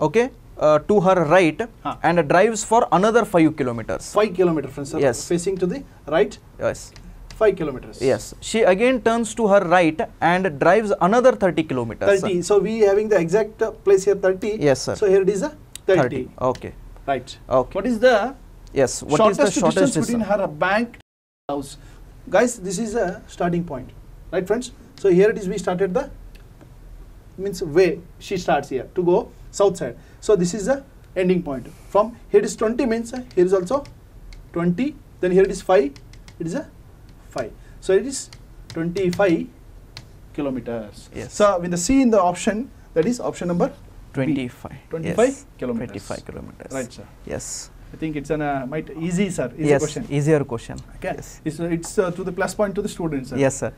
okay, uh, to her right Huh. and drives for another 5 kilometers. 5 kilometers, friends sir. Yes. facing to the right Yes. 5 kilometers Yes. She again turns to her right and drives another 30 kilometers. 30 so we having the exact uh, place here 30 Yes, sir. so here it is a 30, Okay. right Okay. what is the Yes. What is shortest, the shortest distance between distance? her bank house guys this is a starting point right friends so here it is we started the means way she starts here to go south side so this is the ending point from here it is 20 means uh, here is also 20 then here it is 5 it is a 5 so it is 25 kilometers Yes. so when the c in the option that is option number B. 25. 25 yes. kilometers. 25 kilometers. right sir Yes. i think it's an uh, might easy sir easy yes. question Easier question. Okay. Yes. It's, uh, it's uh, to the plus point to the students. sir. Yes, sir.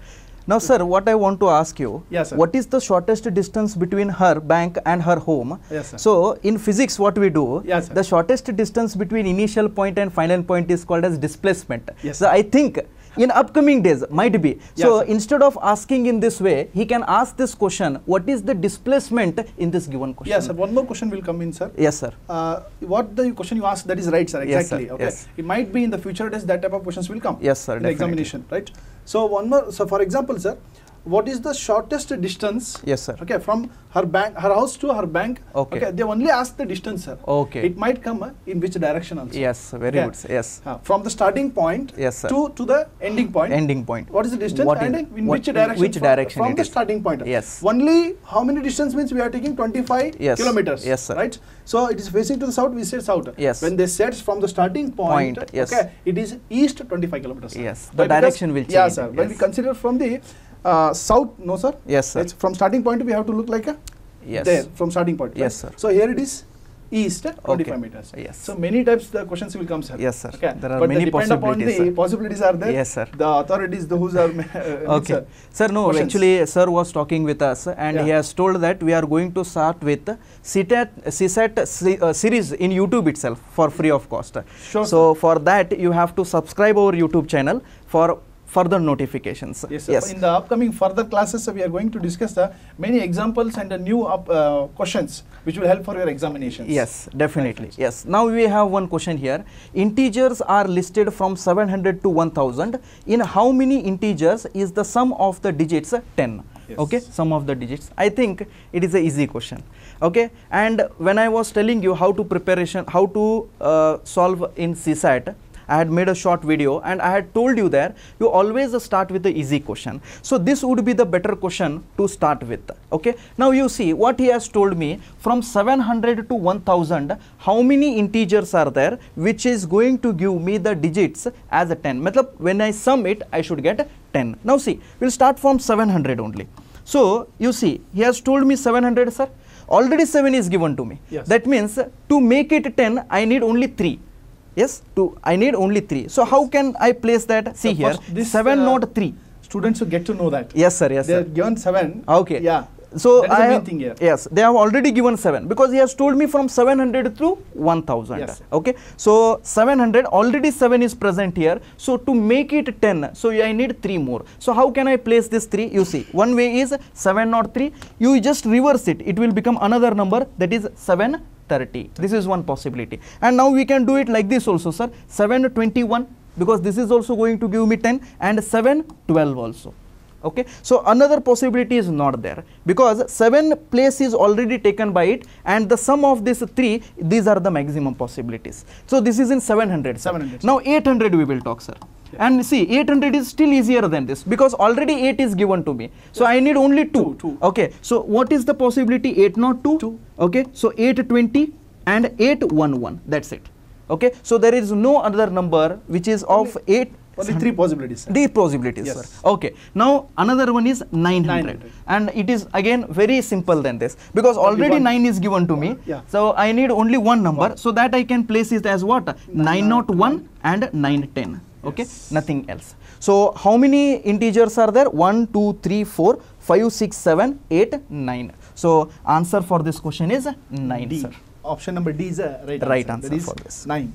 Now, sir, what I want to ask you, Yes, sir. what is the shortest distance between her bank and her home? Yes, sir. So, in physics, what we do, Yes, the shortest distance between initial point and final point is called as displacement. Yes, so. I think in upcoming days might be so instead of asking in this way he can ask this question what is the displacement in this given question Yes, sir. One more question will come in, sir. yes sir Uh, what the question you asked that is right, sir. Yes, sir. Exactly. Okay. Yes. It might be in the future days that type of questions will come. Yes, sir, In the examination, right? So one more. So for example, sir, what is the shortest distance? yes sir Okay, from her bank, her house to her bank. Okay. They only ask the distance, sir. okay It might come uh, in which direction also. yes very Okay. good sir. yes Uh, from the starting point Yes, sir. to to the ending point. ending point What is the distance What and is- in which direction? which from, direction From the is. starting point. Yes. Only how many distance means we are taking 25 Yes. kilometers. Yes, sir. Right. So it is facing to the south. We say south. Yes. When they set from the starting point. Point, yes. Okay. It is east 25 kilometers. Yes, the Why? Because- direction will Yeah, change, sir. When we consider from the uh, south, no, sir. yes sir It's from starting point we have to look like a yes there from starting point. Yes, right? sir. So here it is east 25 Okay. meters. Yes. So many types the questions will come, sir. Yes, sir. Okay. There are but many depend upon possibilities, the sir. possibilities are there. Yes, sir. The authorities, the who's are. uh, okay sir. sir no Questions. actually sir was talking with us and he has told that we are going to start with CTAT, CSAT se- uh, series in YouTube itself for free of cost. Sure, so for that you have to subscribe our YouTube channel for further notifications. Yes, sir. In the upcoming further classes, we are going to discuss the many examples and the new up, uh, questions which will help for your examinations. Yes, definitely. Right. Yes. Now we have one question here. Integers are listed from 700 to 1000. In how many integers is the sum of the digits 10? Yes. Okay, sum of the digits. I think it is a easy question. Okay, and when I was telling you how to preparation, how to uh, solve in CSAT, I had made a short video and I had told you there you always start with the easy question. So this would be the better question to start with. Okay. Now you see what he has told me from 700 to 1000 how many integers are there which is going to give me the digits as a 10. Matlab when I sum it I should get 10. Now see we'll start from 700 only. So you see he has told me 700 sir already 7 is given to me. Yes. That means to make it 10 I need only 3 yes two i need only 3 so how can i place that? See So here this, 7 uh, not 3 Students will get to know that. yes sir yes they are given seven. okay. Yeah. so that is I the main have- thing here. yes they have already given 7 because he has told me from 700 to 1000 Yes, okay. So 700 already 7 is present here. So to make it 10 so i need 3 more. So how can i place this 3 you see one way is 7 not 3 you just reverse it. It will become another number that is 730 this is one possibility. And now we can do it like this also sir. 721 because this is also going to give me 10 and 712 also. Okay? So another possibility is not there because 7 place is already taken by it and the sum of these 3 these are the maximum possibilities. So this is in 700 sir. 700, now 800 we will talk sir and see 800 is still easier than this because already 8 is given to me. So i need only 2 Two, two. okay. So what is the possibility 8 not 2 Two. okay. So 820 and 811 that's it. Okay. So there is no other number which is of 8 Only three possibilities. sir. the possibilities Yes. sir. Okay. Now another one is 900, 900. and it is again very simple than this because already 9 is given to me. Yeah. so i need only one number. So that i can place it as what? 901 and 910 okay Yes. nothing else so how many integers are there 1 2 3 4 5 6 7 8 9 so answer for this question is 9 D. sir Option number D is a right, Right answer. answer for this. Nine.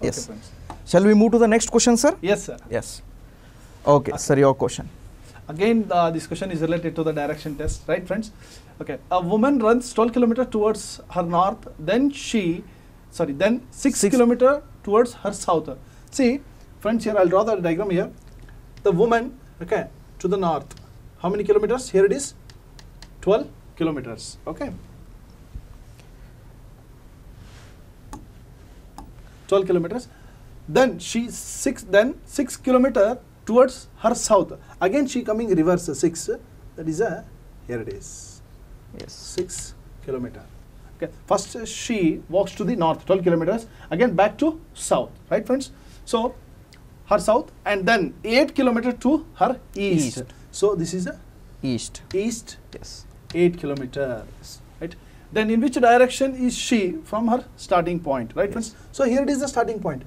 Yes. Okay, friends. shall we move to the next question sir Yes, sir. yes okay sir your question Again, uh, this question is related to the direction test, right, friends? Okay. A woman runs 12 kilometer towards her north, then she, sorry, then 6 Six. kilometer towards her south. See, friends, here I'll draw the diagram here. The woman, okay, to the north. How many kilometers? Here it is 12 kilometers. Okay. 12 kilometers. Then she six then six kilometer towards her south. Again she coming reverse six. That is a here it is yes six kilometer. Okay. First she walks to the north 12 kilometers. Again back to south. Right friends. So her south and then 8 kilometer to her east. East. So this is a east. East. Yes. 8 kilometers right? Then in which direction is she from her starting point right Yes. friends so here it is the starting point.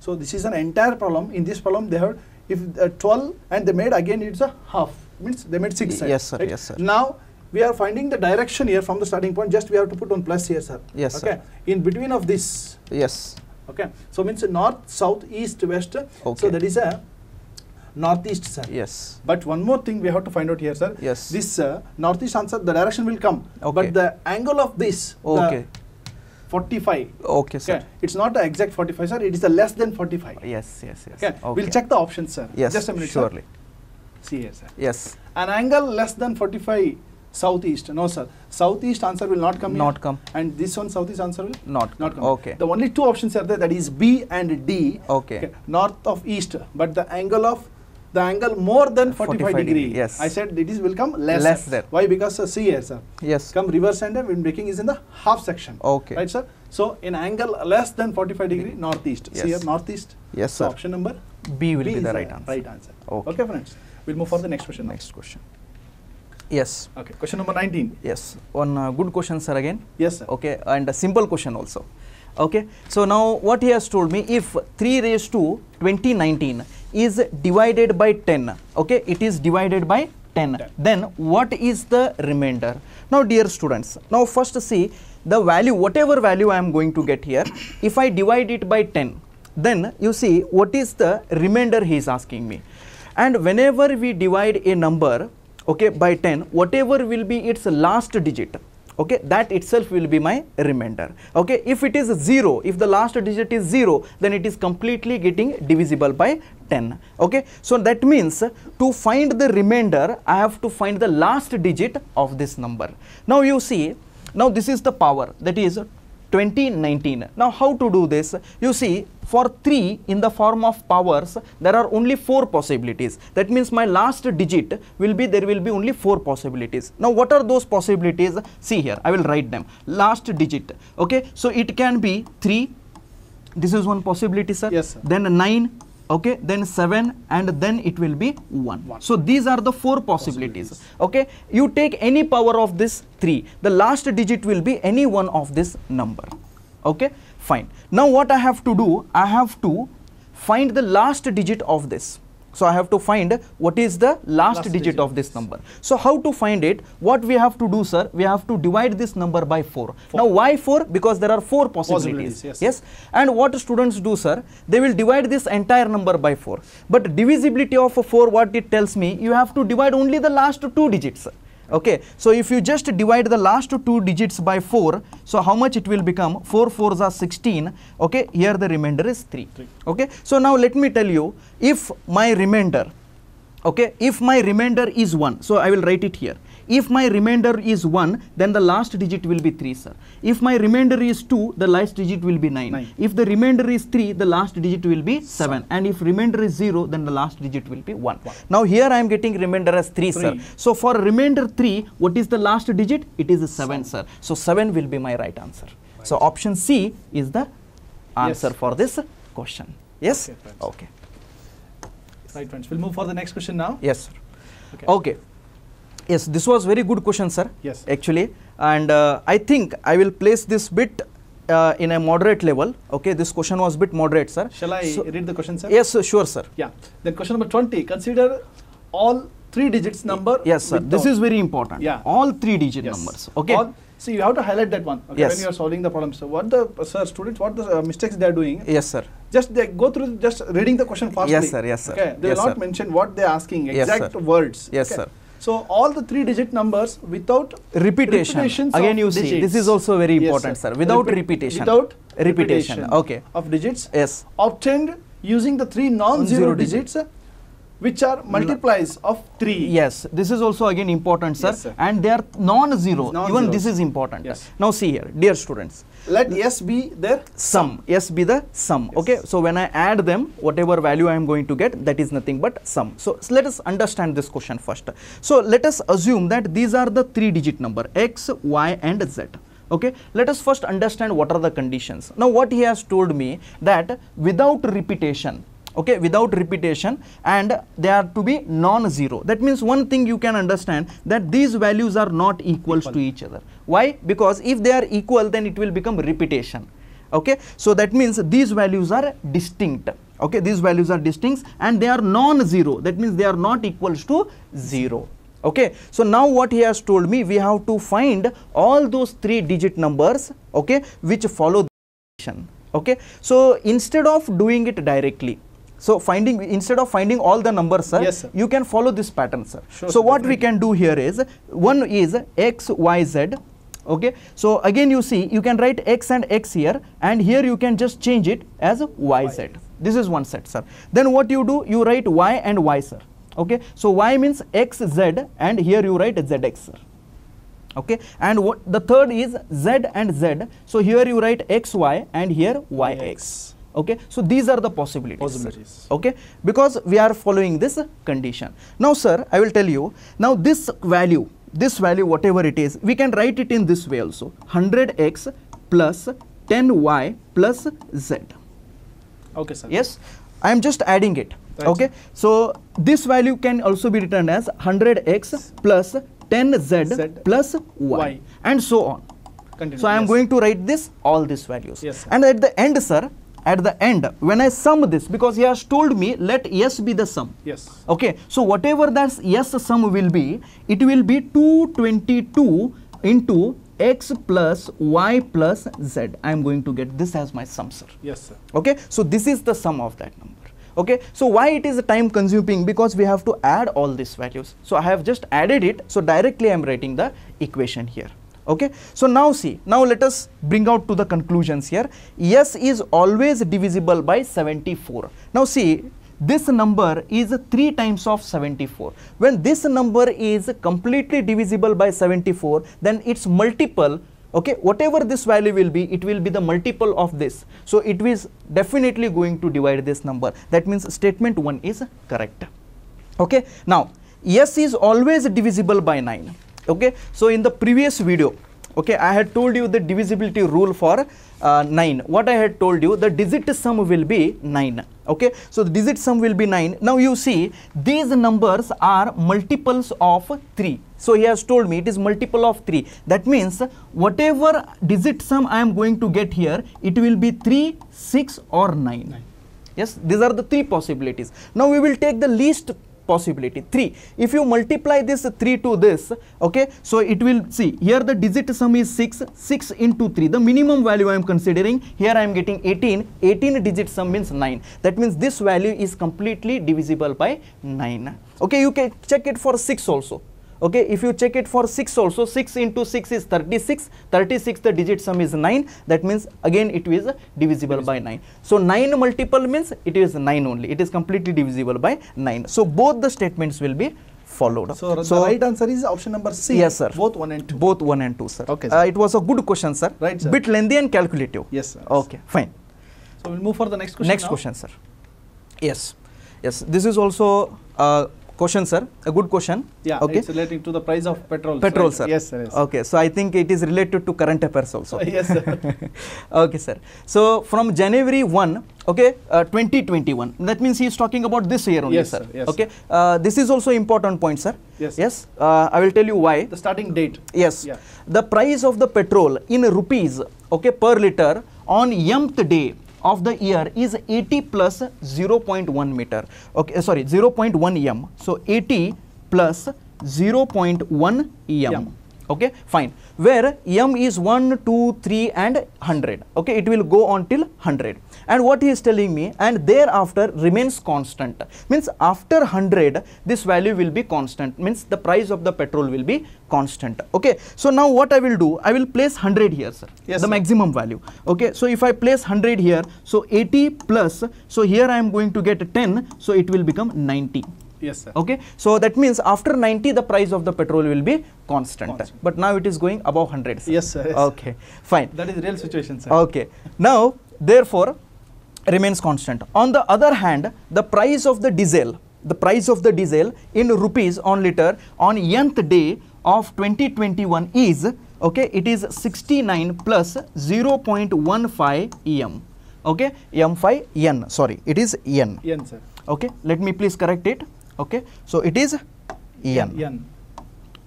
So this is an entire problem. In this problem they have if uh, 12 and they made again it's a half. Means they made 6 Y- sides, yes, sir, right? yes, sir. now we are finding the direction here from the starting point. Just we have to put on plus here sir. Yes, sir. okay? In between of this. Yes okay so means north south east west so that is a northeast, sir. Yes. But one more thing we have to find out here, sir. Yes. This uh, northeast answer, the direction will come. Okay. But the angle of this, Okay. 45. Okay, sir. Okay. It's not the exact 45, sir. It is a less than 45. Yes, yes, yes. Okay. We'll check the options, sir. Yes, Just a minute, surely. sir. See here, sir. Yes, An angle less than 45 southeast. No, sir. Southeast answer will not come here. not come, And this one southeast answer will not not come. Okay. The only two options are there. That is B and D. Okay. North of east, but the angle of the angle more than 45, 45 degree. degree, yes. I said it is will come less. Lesser. Why? Because uh, see here, sir. Yes. Come reverse and uh, wind breaking is in the half section. Okay. Right, sir. So in angle less than 45 degree northeast. See Yes. here, northeast. Yes, So sir. option number B will B be the right answer. Right answer. Okay. friends. We'll move for the next question. now. Next question. Yes, Okay. Question number 19. yes. One uh, good question, sir. Again. Yes, sir. Okay, and a simple question also. Okay. So now what he has told me, if 3 raised to 2019 is divided by 10, okay, it is divided by 10, 10. then what is the remainder? Now, dear students, now first see the value, whatever value I am going to get here, if I divide it by 10, then you see what is the remainder he is asking me. And whenever we divide a number, okay, by 10, whatever will be its last digit, okay that itself will be my remainder. Okay if it is 0 if the last digit is 0 then it is completely getting divisible by 10 okay so that means to find the remainder i have to find the last digit of this number. Now you see now this is the power that is 2019 now how to do this? You see for 3 in the form of powers there are only 4 possibilities. That means my last digit will be there will be only 4 possibilities. Now what are those possibilities? See here i will write them. Last digit okay? So it can be 3 this is one possibility sir. Yes, sir. then 9 okay? Then 7 and then it will be 1 One. so these are the four possibilities okay? You take any power of this 3 the last digit will be any one of this number okay fine. Now what i have to do i have to find the last digit of this. So i have to find what is the last, Last digit, digit. of this number. So how to find it? What we have to do sir? We have to divide this number by 4 now why 4 because there are four possibilities, Possibilities, yes. yes? And what students do sir? They will divide this entire number by 4 but divisibility of 4 what it tells me you have to divide only the last two digits okay so if you just divide the last two digits by 4 so how much it will become? 4 4s are 16 okay here the remainder is 3 Three. okay so now let me tell you if my remainder okay if my remainder is 1 so i will write it here if my remainder is 1 then the last digit will be 3 sir. If my remainder is 2 the last digit will be 9 Nine. if the remainder is 3 the last digit will be 7 and if remainder is 0 then the last digit will be 1 One. now here i am getting remainder as 3 sir. So for remainder 3 what is the last digit? It is 7 sir. So 7 will be my right answer. So option c is the answer for this question. Yes? Okay, friends. okay. Right, friends. We'll move for the next question now. yes sir. Okay. okay yes this was very good question sir Yes. actually and uh, i think i will place this bit uh, in a moderate level okay this question was bit moderate sir Shall I So- read the question, sir? yes sure sir Yeah. Then question number 20. Consider all three digits number. yes sir this is very important Yeah. all three digit Yes. numbers okay All, see, you have to highlight that one. Okay. Yes. When you are solving the problem. So what the sir students, what the uh, mistakes they are doing? yes sir Just they go through just reading the question fastly. Yes, sir, yes, sir. Okay. They Yes, will not sir. mention what they are asking. Yes, Exact sir. words. Yes, okay. sir. So all the three digit numbers without repetition. repetitions again you see digits. this is also very Yes, important sir. without repetition. Without repetition. okay. of digits yes. obtained using the three non-zero Non-zero digit. Which are multiplies of three. yes this is also again important sir, Yes, sir. and they are non-zero. Even Non-zeros. this is important. Yes. now see here dear students. Let S be their sum. S be the sum okay? So when i add them whatever value i am going to get that is nothing but sum. So let us understand this question first. So let us assume that these are the three digit number x y and z okay? Let us first understand what are the conditions. Now what he has told me that without repetition okay without repetition and they are to be non-zero. That means one thing you can understand that these values are not equals to each other. Why? Because if they are equal then it will become repetition. Okay so that means these values are distinct. Okay these values are distinct and they are non-zero. That means they are not equals to zero. Okay so now what he has told me we have to find all those three digit numbers okay which follow the okay so instead of doing it directly So finding instead of finding all the numbers, sir, Yes, sir. you can follow this pattern, sir. Sure, so sir, what we can do here is one is x, y, z. Okay. So again, you see, you can write x and x here, and here you can just change it as y, z. This is one set, sir. Then what you do, you write y and y, sir. Okay. So y means x, z, and here you write zx, sir okay and what the third is z and z so here you write xy and here yx okay so these are the possibilities. Possibilities. okay because we are following this condition now sir i will tell you now this value this value whatever it is we can write it in this way also 100x plus 10y plus z Okay, sir. yes i am just adding it Right. okay so this value can also be written as 100x plus 10z Z plus y, Y. and so on Continue. so i am Yes. going to write this all these values Yes, sir. and at the end sir at the end when i sum this because he has told me let s be the sum. Yes. okay so whatever that yes sum will be it will be 222 into x plus y plus z. I am going to get this as my sum sir. Yes, sir. okay so this is the sum of that number. Okay so why it is a time consuming? Because we have to add all these values. So i have just added it so directly i am writing the equation here okay? So now see now let us bring out to the conclusions here. S is always divisible by 74 now see this number is 3 times of 74 when this number is completely divisible by 74 then its multiple okay? Whatever this value will be it will be the multiple of this. So it is definitely going to divide this number. That means statement 1 is correct. Okay? Now s is always divisible by 9 okay? So in the previous video okay i had told you the divisibility rule for uh, 9 what i had told you the digit sum will be 9 okay? So the digit sum will be 9 now you see these numbers are multiples of 3 so he has told me it is multiple of 3 that means whatever digit sum i am going to get here it will be 3 6 or 9 yes? These are the three possibilities. Now we will take the least possibility. 3 if you multiply this 3 to this okay so it will see here the digit sum is 6 6 into 3 the minimum value i am considering here i am getting 18 18 digit sum means 9 that means this value is completely divisible by 9 okay you can check it for 6 also okay if you check it for 6 also 6 into 6 is 36 36 the digit sum is 9 that means again it is divisible by 9 so 9 multiple means it is 9 only it is completely divisible by 9 so both the statements will be followed So, the right answer is option number C. Yes, sir. Both 1 and 2. both 1 and 2 sir Okay, sir. Uh, it was a good question sir Right, sir. bit lengthy and calculative Yes, sir. okay fine So, we'll move for the next question. next now. question sir yes yes this is also a question sir a good question Yeah, okay it's relating to the price of petrol. petrol right? sir Yes, sir. Yes. okay so i think it is related to current affairs also yes, sir. okay sir so from january 1 okay uh, 2021 that means he is talking about this year only Yes, sir sir. Yes, okay uh, this is also important point sir Yes. yes uh, i will tell you why The starting date. yes Yeah. the price of the petrol in rupees okay per liter on mth day of the year is 80 plus 0.1 meter. Okay uh, sorry 0.1 m. So 80 plus 0.1 m. M. okay fine. Where m is 1 2 3 and 100 okay it will go on till 100 and what he is telling me and thereafter remains constant. Means after 100 this value will be constant. Means the price of the petrol will be constant. Okay. So now what i will do? I will place 100 here sir. Yes, the sir. maximum value. Okay. So if i place 100 here so 80 plus so here i am going to get 10 so it will become 90 Yes, sir. okay. So that means after 90 the price of the petrol will be constant, Constant. but now it is going above 100 sir. Yes, sir, yes. okay. Fine. That is real situation, sir. okay. Now therefore remains constant on the other hand the price of the diesel the price of the diesel in rupees on liter on nth day of 2021 is okay it is 69 plus 0.15 em okay m5 n sorry it is n Yen, sir. okay let me please correct it okay so it is n Yen.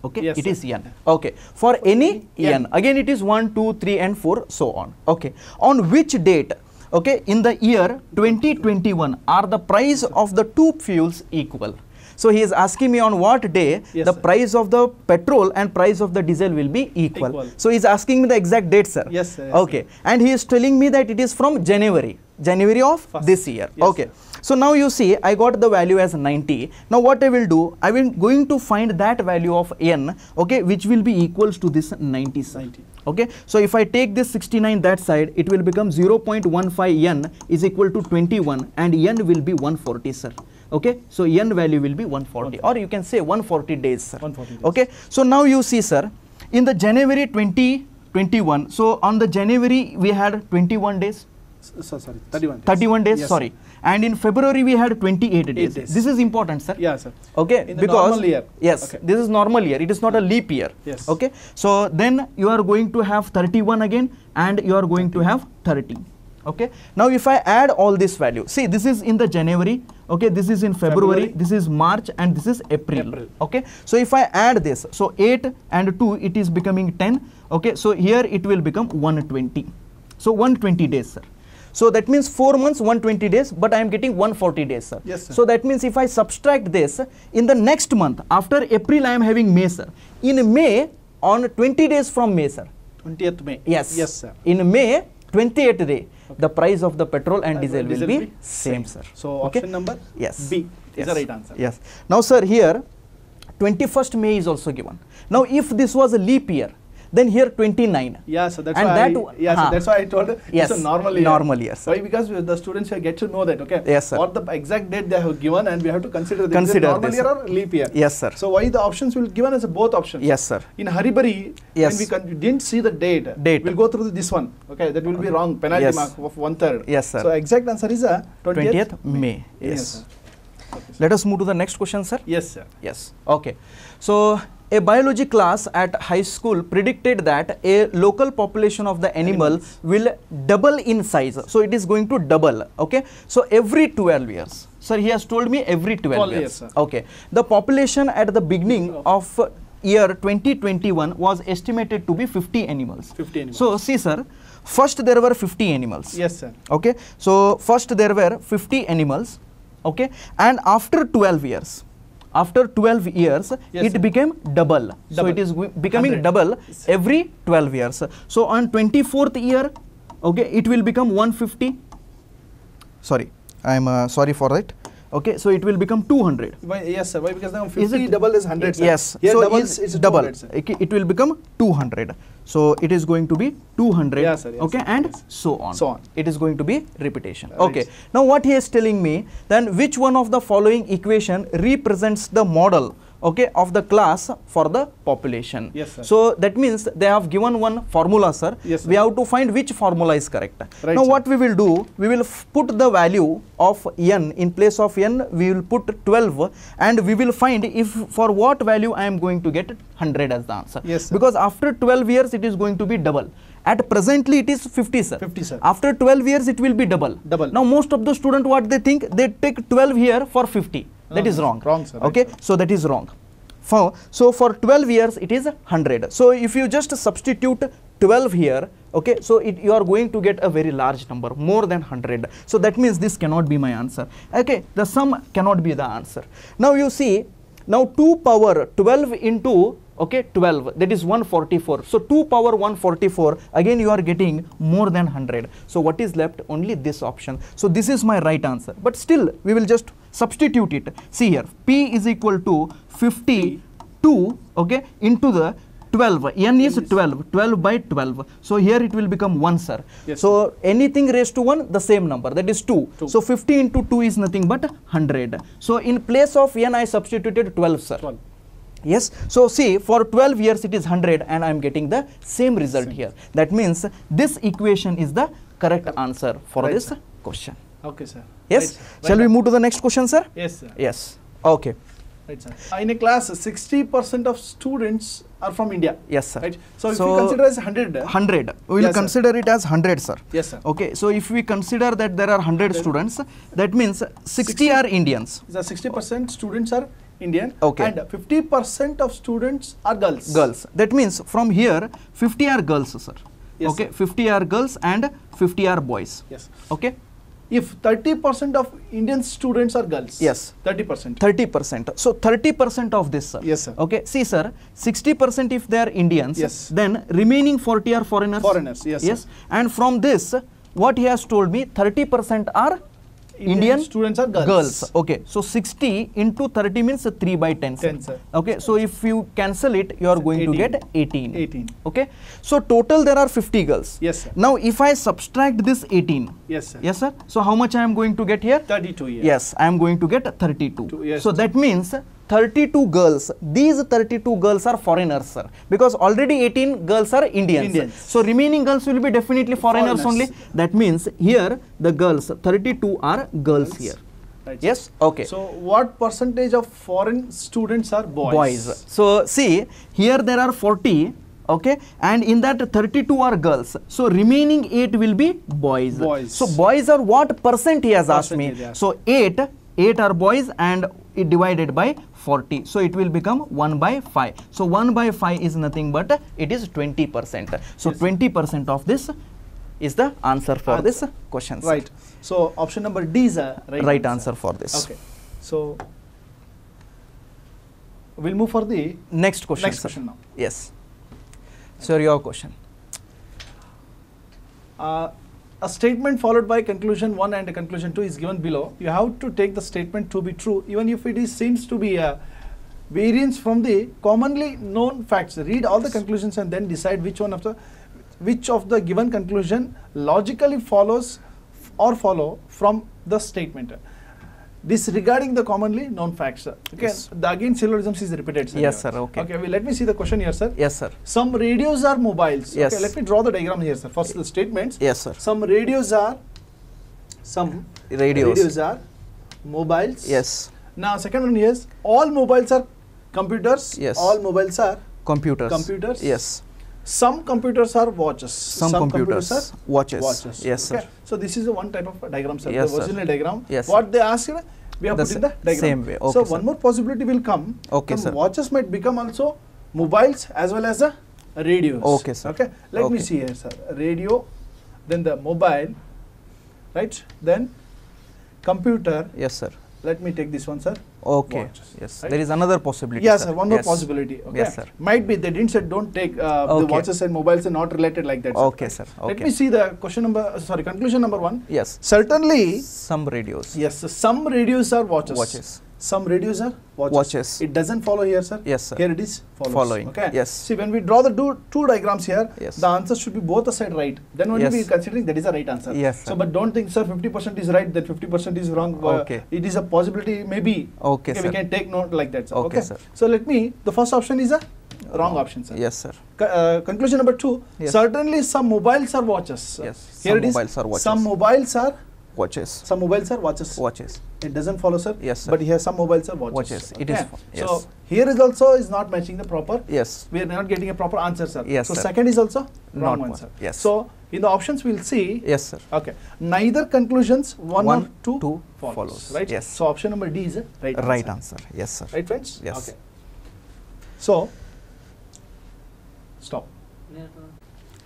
okay Yes, it sir. is n okay for any N. n again it is 1 2 3 and 4 so on okay on which date okay in the year 2021 are the price of the two fuels equal so he is asking me on what day Yes, the sir. price of the petrol and price of the diesel will be equal, Equal. so he is asking me the exact date sir Yes, sir, yes, okay and he is telling me that it is from january January of First. this year. Yes, okay. So now you see I got the value as 90. Now what I will do, I will going to find that value of n, okay, which will be equals to this 90. sir. 90. Okay. So if I take this 69 that side, it will become 0.15 n is equal to 21 and n will be 140 sir. Okay. So n value will be 140 or you can say 140 days sir. 140 days. Okay. So now you see sir, in the January 2021, so on the January we had 21 days. S- So sorry, 31 days. 31 days, Yes, sorry. And in February we had 28 days. days. This is important, sir. Yeah, sir. Okay, In the because normal year. yes, Okay. this is normal year. It is not a leap year. Yes. Okay, so then you are going to have 31 again, and you are going to have 30. Okay. Now if I add all this value, see this is in the January. Okay, this is in February, February. this is March, and this is April. April. Okay. So if I add this, so 8 and 2, it is becoming 10. Okay. So here it will become 120. So 120 days, sir. So that means 4 months, 120 days, but I am getting 140 days, sir. Yes, sir. So that means if I subtract this, in the next month, after April, I am having May, sir. In May, on 20 days from May, sir. 20th May. Yes. Yes, sir. In May, 28th day, the price of the petrol and Uh, diesel will be be same, sir. So Okay? option number Yes. B is yes. the right answer. Yes. Now, sir, here 21st May is also given. Now, if this was a leap year, then here 29. Yeah, so that's And why that I, yeah, so that's why I told Yes, it's a normal year. normal year, sir. Why? Because the students will get to know that, okay? Yes, sir. What the exact date they have given, and we have to consider this Consider normal this, year or leap year. Yes, sir. So why the options will given as a both options? Yes, sir. In Haribari, Yes. when we, didn't see the date, Date. we'll go through this one. Okay, that will be wrong. Penalty Yes. mark of one third. Yes, sir. So exact answer is a 20th, 20th May. Yes. sir. Okay, sir. Let us move to the next question, sir. Yes, sir. Yes. Okay. So a biology class at high school predicted that a local population of the animal Animals. will double in size. So it is going to double. Okay. So every 12 years. Sir, he has told me every 12, 12 years. years, sir. Okay. The population at the beginning oh. of year 2021 was estimated to be 50 animals. 50 animals. So see, sir. First there were 50 animals Yes, sir. okay so first there were 50 animals okay and after 12 years after 12 years Yes, it sir. became double, so it is becoming 100. double every 12 years. So on 24th year okay it will become 150 sorry i am uh, sorry for it okay so it will become 200 Why, yes, sir. Why? Because now Is 50 it- double is 100, sir. Yes. Here so double is is double. 200, sir. It, it will become 200. So it is going to be 200. Yeah, sir, yes, okay, sir, and yes. so on. So on. It is going to be repetition. Right, Okay. Now what he is telling me, then which one of the following equation represents the model? Okay, of the class for the population. Yes, sir. So that means they have given one formula, sir. Yes, We have to find which formula is correct. Right, now sir. what we will do, we will put the value of n in place of n, we will put 12 and we will find if for what value I am going to get 100 as the answer. Yes, sir. Because after 12 years it is going to be double. At presently it is 50 sir. 50, sir. After 12 years it will be double. Double. Now most of the student what they think, they take 12 here for 50. That is no, wrong. wrong, sir. Right, Okay, sir. so that is wrong. For, so for 12 years it is 100. So if you just substitute 12 here, okay, so it, you are going to get a very large number, more than 100. So that means this cannot be my answer. Okay, the sum cannot be the answer. Now you see, now 2 power 12 into okay 12 that is 144 so 2 power 144 again you are getting more than 100 so what is left? Only this option. So this is my right answer. But still we will just substitute it. See here p is equal to 52 okay into the 12 n is 12 12 by 12 so here it will become 1 sir. Yes, so anything raised to 1 the same number. That is 2 Two. so 50 into 2 is nothing but 100 so in place of n i substituted 12 sir. 12. Yes. So see, for 12 years it is 100 and I am getting the same result here. That means this equation is the correct answer for Right, this sir. question. Okay, sir. Yes. Right, sir. Shall Right, we move to the next question, sir? Yes, sir. Yes. Okay. Right, sir. In a class, 60% of students are from India. Yes, sir. Right. So, if So, you consider as 100, 100. We will Yes, sir. consider it as 100, sir. yes, sir. Okay. So if we consider that there are 100 students, that means 60, 60 are Indians. The 60% students are Indian. Okay. And 50% of students are girls. Girls. That means from here 50 are girls, sir. Yes, okay. sir. 50 are girls and 50 are boys. Yes. Okay. If 30% of Indian students are girls. Yes. 30%. 30%. So 30% of this, sir. Yes, sir. Okay. See, sir, 60% if they are Indians, Yes. then remaining 40 are foreigners. Foreigners, yes, Yes. And from this, what he has told me 30% are Indian, students are girls. Okay, so 60 into 30 means 3 by 10. 10, sir. Okay, so if you cancel it, you are going to get 18. 18. Okay, so total there are 50 girls. Yes, sir. Now, if I subtract this 18, Yes, sir. yes, sir. So how much I am going to get here? 32 years. Yes, I am going to get 32. Two, yes, so sir. that means 32 girls. These 32 girls are foreigners, sir. Because already 18 girls are Indians. Indians. So remaining girls will be definitely foreigners, Foreigners. only. That means here the girls 32 are girls here. Right, Yes. Okay. So, what percentage of foreign students are boys? boys. So see here there are 40 okay and in that 32 are girls so remaining 8 will be boys Boys. so boys are what percent he has asked me so 8 8 are boys and it divided by 40 so it will become 1 by 5 so 1 by 5 is nothing but it is 20 percent so Yes. 20 percent of this is the answer for Answer. this question Right. So, option number D is a right, right answer for this Okay. So, we'll move for the next question next sir. question now. yes sir your question Uh, a statement followed by conclusion 1 and a conclusion 2 is given below. You have to take the statement to be true even if it is seems to be a variance from the commonly known facts. Read all the conclusions and then decide which one of the which of the given conclusion logically follows or follow from the statement. Disregarding the commonly known facts. sir. Okay. Yes. The again syllogisms is repeated. Yes, here. sir, okay. Okay. Well, let me see the question here, sir. yes sir Some radios are mobiles. Yes. Okay, let me draw the diagram here, sir. First, the statements. yes sir Some radios are some radios, are mobiles. yes Now, second one is all mobiles are computers. Yes. All mobiles are computers Computers? yes some computers are watches. some, computers, are watches. watches. yes okay. sir So this is a one type of diagram, sir. Yes, the sir. original diagram. Yes, What they asked, we are The put in sa- the diagram. same way. so Okay, one more possibility will come. Okay, Some sir. Watches might become also mobiles as well as the radios. Okay, sir. Okay. Let me see here, sir. Radio, then the mobile, right? Then computer. yes sir Let me take this one, sir. Okay Watches, yes right? there is another possibility Yes, sir. One more Yes. possibility. Okay. yes sir Might be they didn't say don't take uh, the watches and mobiles are not related like that. Okay, sir. Let Okay. me see the question number. uh, Sorry, conclusion number one. yes Certainly, some radios yes. Some radios are watches. watches Some are watches. Watches. It doesn't follow here, sir. Yes, sir. Here it is follows. Following. Okay. Yes. See, when we draw the two, two diagrams here, Yes. the answer should be both the side right. Then only Yes. we are considering that is a right answer. Yes, So, but don't think, sir, 50% is right, then 50% is wrong. Uh, Okay. It is a possibility, maybe. Okay, We sir. can take note like that, sir. Okay, sir. So let me. The first option is a wrong option, sir. yes sir Co- uh, conclusion number two. Yes. Certainly, some mobiles are watches. sir. Yes, Here some it is. mobiles are watches. Some mobiles are watches some mobiles are watches. watches It doesn't follow, sir. Yes, sir. But here some mobiles are watches. Watches. It is Okay. fo- So yes. here is also is not matching the proper. yes We are not getting a proper answer, sir. Yes, So sir. second is also wrong Not one, sir. Yes. So in the options we'll see. yes sir Okay. Neither conclusions one, One, or two, two follows, follows. Right. Yes. So option number D is a right answer. right answer yes sir Right, friends. Yes. Okay. So stop.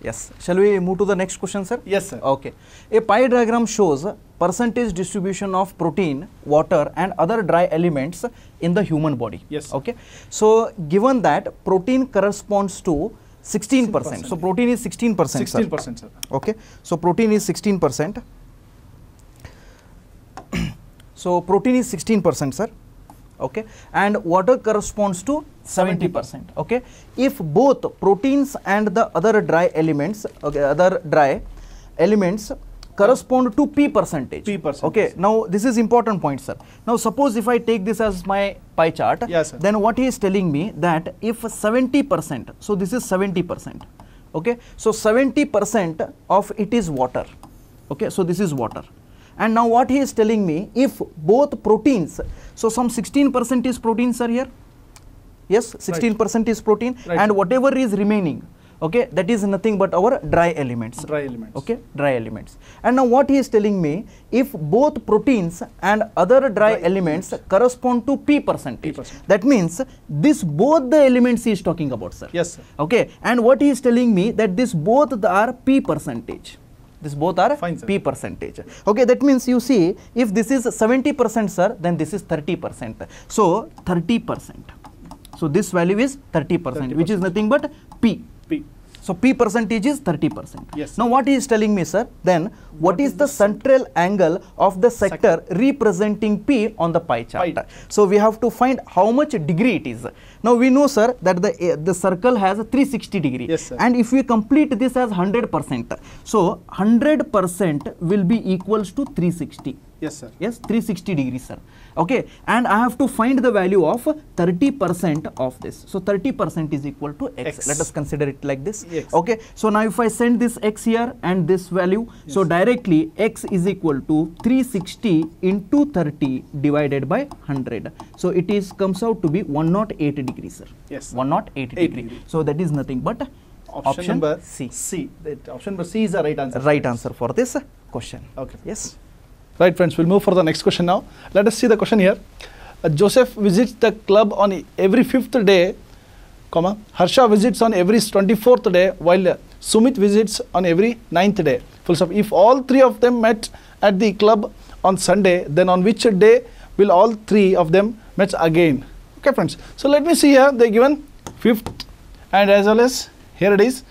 yes shall we move to the next question sir Yes, sir. Okay. A pie diagram shows percentage distribution of protein, water and other dry elements in the human body. Yes. Okay. So, given that protein corresponds to 16%. So, protein is 16%. 16 percent, sir. Okay. So, protein is 16%. so, protein is 16%, sir. Okay. And water corresponds to 70%. Okay. If both proteins and the other dry elements, okay, other dry elements correspond to P percentage. P percentage. Okay. Now, this is important point, sir. Now, suppose if I take this as my pie chart, Yes, sir. then what he is telling me that if 70%, so this is 70%, okay, so 70% of it is water, okay, so this is water. And now what he is telling me, if both proteins, so some 16% is proteins sir, here, yes, 16% is protein, Right. and whatever is remaining, okay, that is nothing but our dry elements. Dry elements. okay dry elements. And now what he is telling me if both proteins and other dry Dry elements correspond to p percentage P percent. that means this both the elements he is talking about sir. Yes, sir. okay and what he is telling me that this both are p percentage. This both are Fine, p percentage. Okay that means you see if this is 70 percent sir then this is 30 percent. So 30 percent. So this value is 30 percent which is nothing but p P. So P percentage is 30%. Yes. Now what he is telling me, sir, then what is the central angle of the sector representing P on the pie chart? Pie. So we have to find how much degree it is. Now we know, sir, that the uh, the circle has a 360 degree. Yes, sir. And if we complete this as 100%, so 100% will be equals to 360. Yes, sir. Yes, 360 degrees, sir. Okay, and I have to find the value of 30% of this. So 30% is equal to x. X. Let us consider it like this. Yes. Okay, so now if I send this x here and this value, so directly x is equal to 360 into 30 divided by 100. So it is comes out to be 108 degrees, sir. Yes, sir. 108 Eight degree. degree. So that is nothing but Option, number C. C. That option number C is the right answer. Right answer for this question. Okay. Yes. Right, friends, we'll move for the next question now. Let us see the question here. Uh, Joseph visits the club on every fifth day, comma, Harsha visits on every 24th day, while uh, Sumit visits on every ninth day. Full stop. If all three of them met at the club on Sunday, then on which day will all three of them meet again? Okay, friends. So let me see here. They given fifth and as well as here it is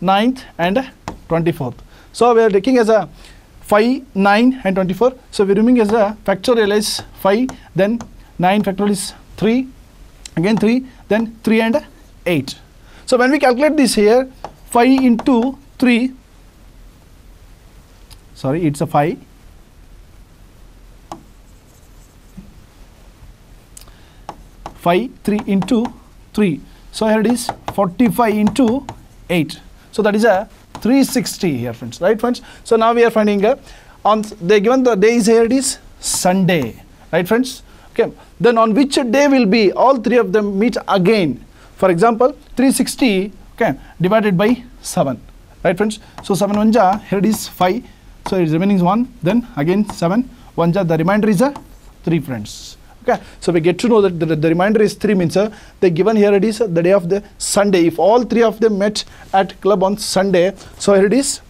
ninth and 24th. So we are taking as a 5, 9 and 24. So we are removing as a factorial is 5, then 9 factorial is 3, again 3, then 3 and 8. So when we calculate this here, 5 into 3, sorry, it's a 5. Five three into three. So here it is 45 into 8. So that is a 360 here, friends. Right, friends? So now we are finding a on they given the day is here it is Sunday. Right, friends? Okay. Then on which day will be all three of them meet again? For example, 360 okay divided by 7. Right, friends? So 7 1 here it is 5. So it's remaining is 1. Then again 7 1 the remainder is a 3 friends. Okay, so we get to know that the, the remainder is 3 means uh, the given here it is uh, the day of the Sunday. If all three of them met at club on Sunday, so here it is,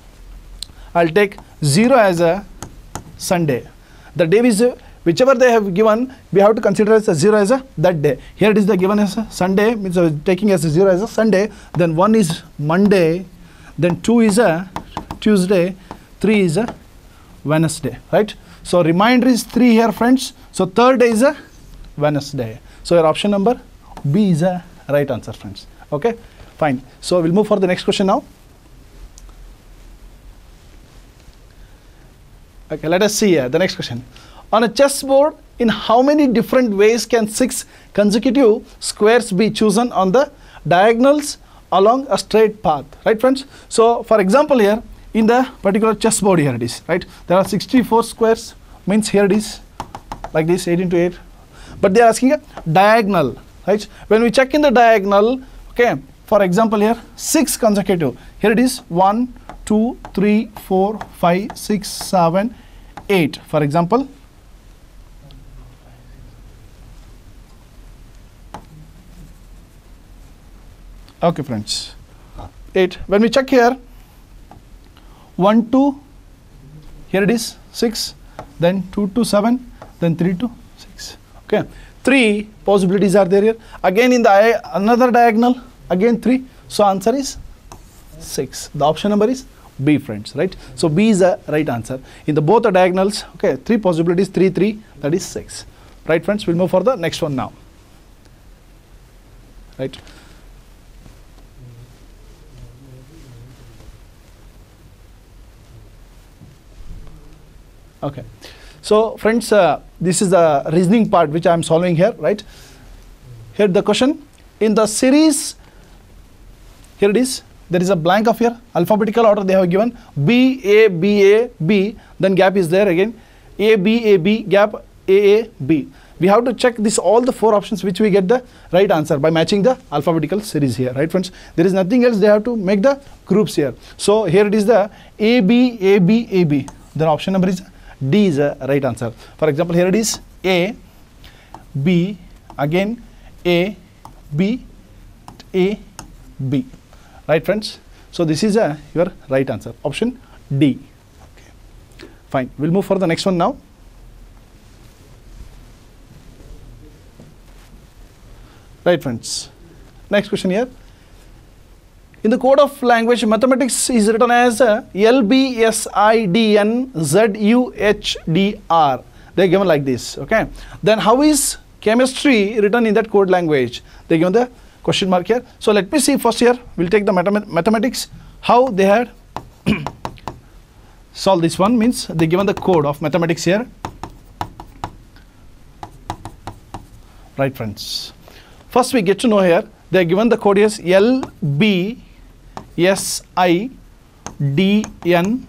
I'll take 0 as a Sunday. The day is uh, whichever they have given, we have to consider as a 0 as a that day. Here it is the given as a Sunday, means uh, taking as a 0 as a Sunday, then 1 is Monday, then 2 is a Tuesday, 3 is a Wednesday, right? So remainder is 3 here friends. So third day is a Wednesday. So your option number B is a right answer friends. Okay, fine. So we'll move for the next question now. Okay, let us see here the next question. On a chessboard, in how many different ways can six consecutive squares be chosen on the diagonals along a straight path? Right, friends? So, for example, here in the particular chessboard, here it is, right? There are 64 squares, means here it is like this 8 into 8. But they are asking a diagonal, right? When we check in the diagonal, okay, for example, here 6 consecutive. Here it is 1, 2, 3, 4, 5, 6, 7, 8. For example, okay, friends. 8. When we check here, 1, 2, here it is 6, then 2 to 7, then 3 to 6. Okay. 3 possibilities are there here. Again in the another diagonal, again 3. So answer is 6. The option number is B friends, right? So B is the right answer. In the both the diagonals, okay, 3 possibilities, 3, 3, that is 6. Right friends, we'll move for the next one now. Right. Okay. So friends, uh, this is the reasoning part which I am solving here, right? Here the question, in the series, here it is, there is a blank of here, alphabetical order they have given, B, A, B, A, B, then gap is there again, A, B, A, B, gap, A, A, B. We have to check this all the four options which we get the right answer by matching the alphabetical series here, right friends? There is nothing else, they have to make the groups here. So here it is the A, B, A, B, A, B. Then option number is D is a right answer. For example, here it is A, B, again A, B, A, B. Right, friends? So this is a, your right answer. Option D. Okay. Fine. We'll move for the next one now. Right, friends. Next question here. In the code of language mathematics is written as uh, LBSIDNZUHDR. They're given like this. Okay. Then how is chemistry written in that code language? They're given the question mark here. So let me see first here. We'll take the mathemat mathematics. How they had solve this one means they given the code of mathematics here. Right friends. First we get to know here they are given the code as L B S I D N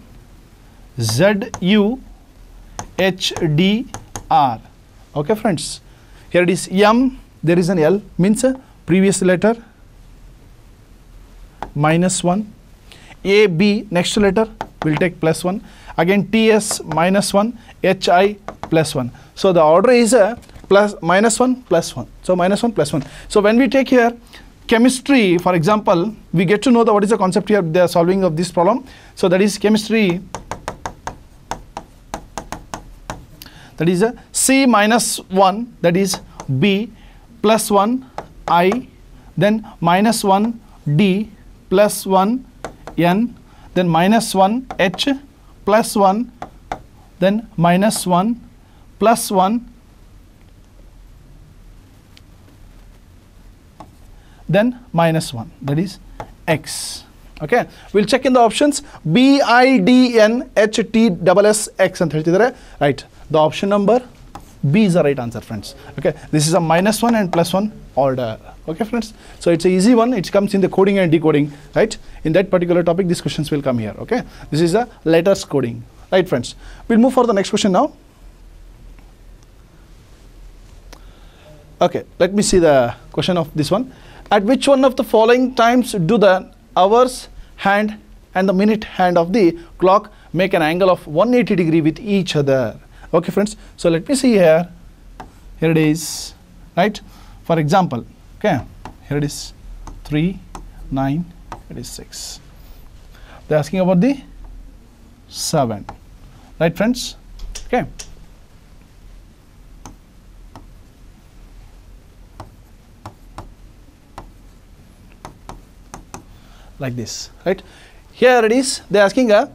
Z U H D R. Okay, friends. Here it is M. There is an L means a previous letter minus 1. A B next letter will take plus 1. Again T S minus 1. H I plus 1. So the order is a plus minus 1 plus 1. So minus 1 plus 1. So when we take here chemistry for example we get to know the what is the concept here are solving of this problem. So that is chemistry that is a C minus 1 that is B plus 1 I then minus 1 D plus 1 N then minus 1 H plus 1 then minus 1 plus 1 then minus 1 that is x okay we'll check in the options b i d n h t double s x ಅಂತ ಹೇಳ್ತಿದ್ದಾರೆ right the option number b is the right answer friends okay this is a minus 1 and plus 1 order okay friends so it's a easy one it comes in the coding and decoding right in that particular topic these questions will come here okay this is a letters coding right friends we'll move for the next question now okay let me see the question of this one at which one of the following times do the hours hand and the minute hand of the clock make an angle of 180 degree with each other? Okay friends. So let me see here. Here it is right? For example okay. Here it is 3 9 it is 6 they're asking about the 7 right friends? Okay like this right? Here it is they are asking a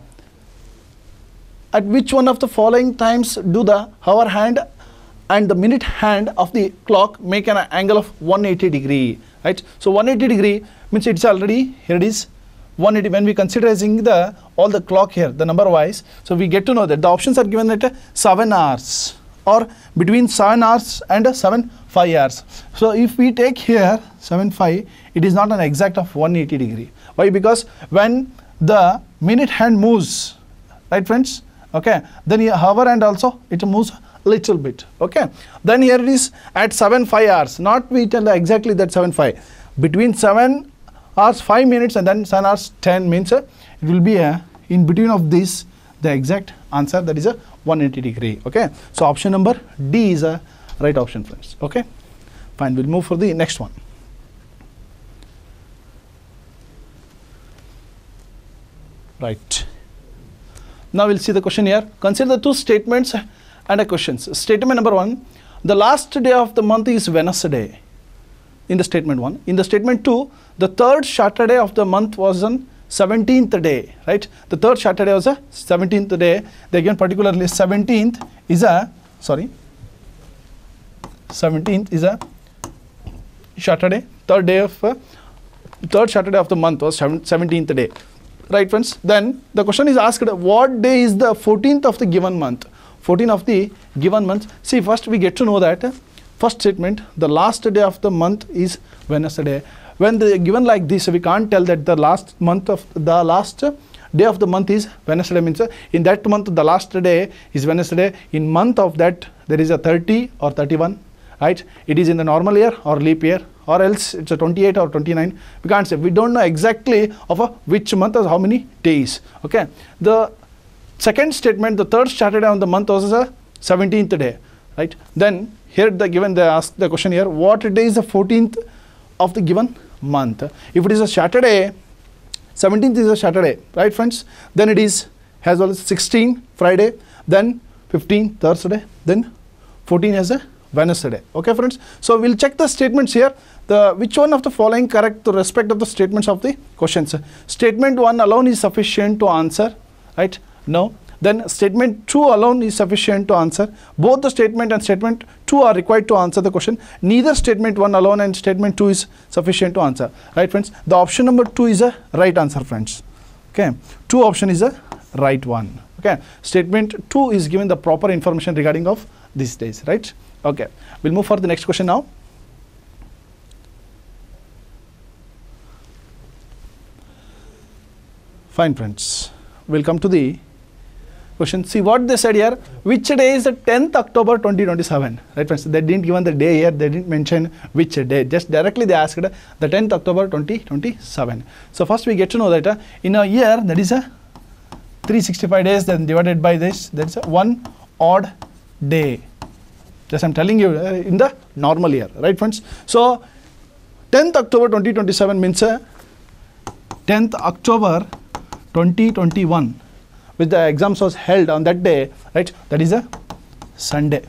at which one of the following times do the hour hand and the minute hand of the clock make an angle of 180 degree right? So 180 degree means it's already here it is 180 when we considering the all the clock here the number wise so we get to know that the options are given at uh, 7 hours or between 7 hours and uh, 7 5 hours. So if we take here 7 5 it is not an exact of 180 degree why? Because when the minute hand moves right friends? Okay. Then you hover and also it moves little bit. Okay. Then here it is at 7 5 hours. Not we tell exactly that 7 5 between 7 hours 5 minutes and then 7 hours 10 means uh, it will be a in between of this the exact answer that is a 180 degree. Okay. So option number d is a right option friends. Okay. Fine. We'll move for the next one right. Now we'll see the question here. Consider the two statements and a questions statement number one the last day of the month is wednesday. In the statement one. In the statement two the third saturday of the month was on 17th day right? The third saturday was a 17th day. They again particularly 17th is a sorry 17th is a saturday. Third day of uh, third saturday of the month was 17th day right friends? Then the question is asked what day is the 14th of the given month? 14th of the given month. See first we get to know that first statement the last day of the month is wednesday. When the given like this we can't tell that the last month of the last day of the month is wednesday means in that month the last day is wednesday. In month of that there is a 30 or 31 right? It is in the normal year or leap year or else it's a 28 or 29 we can't say. We don't know exactly of a which month or how many days. Okay? The second statement the third saturday on the month was a 17th day. Right? Then here the given they ask the question here what day is the 14th of the given month? If it is a saturday 17th is a saturday. Right friends? Then it is has well 16 friday then 15 thursday then 14 as a Wednesday. Okay, friends. So we'll check the statements here. The which one of the following correct to respect of the statements of the questions? Statement one alone is sufficient to answer, right? No. Then statement two alone is sufficient to answer. Both the statement and statement two are required to answer the question. Neither statement one alone and statement two is sufficient to answer, right, friends? The option number two is a right answer, friends. Okay, two option is a right one. Okay, statement two is given the proper information regarding of these days, right? Okay, we'll move for the next question now. Fine, friends. We'll come to the question. See what they said here. Which day is the 10th October 2027? Right, friends. They didn't given the day here. They didn't mention which day. Just directly they asked the 10th October 2027. So first we get to know that uh, in a year that is a 365 days then divided by this that is one odd day. Just I'm telling you uh, in the normal year, right, friends? So 10th October 2027 means uh, 10th October 2021 which the exams was held on that day right? That is a sunday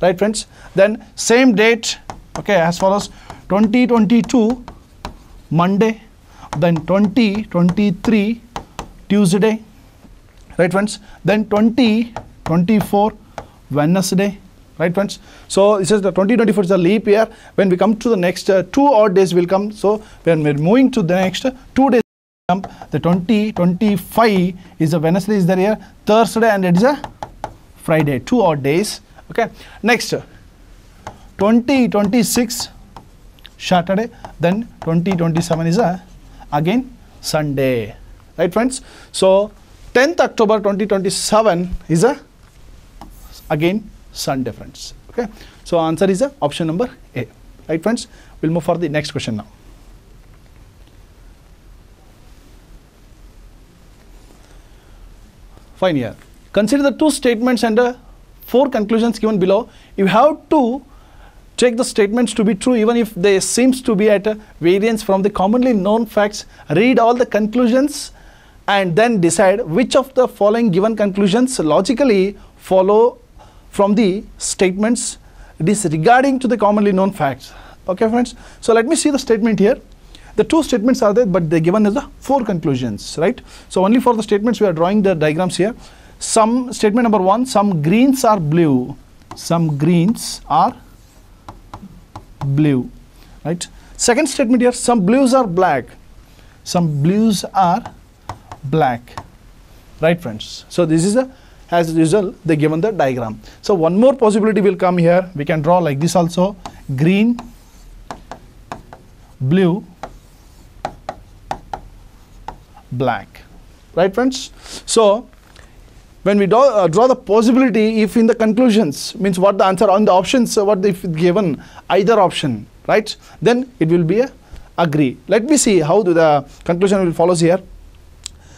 right friends? Then same date okay as follows 2022 monday then 2023 tuesday right friends? Then 2024 wednesday right friends? So this is the 2024 is a leap year. When we come to the next uh, two odd days will come. So when we're moving to the next uh, two days the 20 25 is a Wednesday is there here, Thursday and it is a Friday, two odd days. Okay. Next, 20 26 Saturday, then 20 27 is a again Sunday. Right, friends? So 10th October 2027 is a again Sunday, friends. Okay. So answer is a option number A. Right, friends? We'll move for the next question now. Fine here. Consider the two statements and the four conclusions given below. You have to take the statements to be true even if they seems to be at a variance from the commonly known facts. Read all the conclusions and then decide which of the following given conclusions logically follow from the statements disregarding to the commonly known facts. Okay friends. So let me see the statement here. The two statements are there, but they're given as the four conclusions, right? So only for the statements we are drawing the diagrams here. Some statement number one, some greens are blue, some greens are blue, right? Second statement here, some blues are black, some blues are black, right, friends? So this is a as usual they given the diagram. So one more possibility will come here. We can draw like this also, green, blue black. Right friends? So when we do, uh, draw the possibility if in the conclusions means what the answer on the options uh, what if given either option right? Then it will be a agree. Let me see how the conclusion will follows here.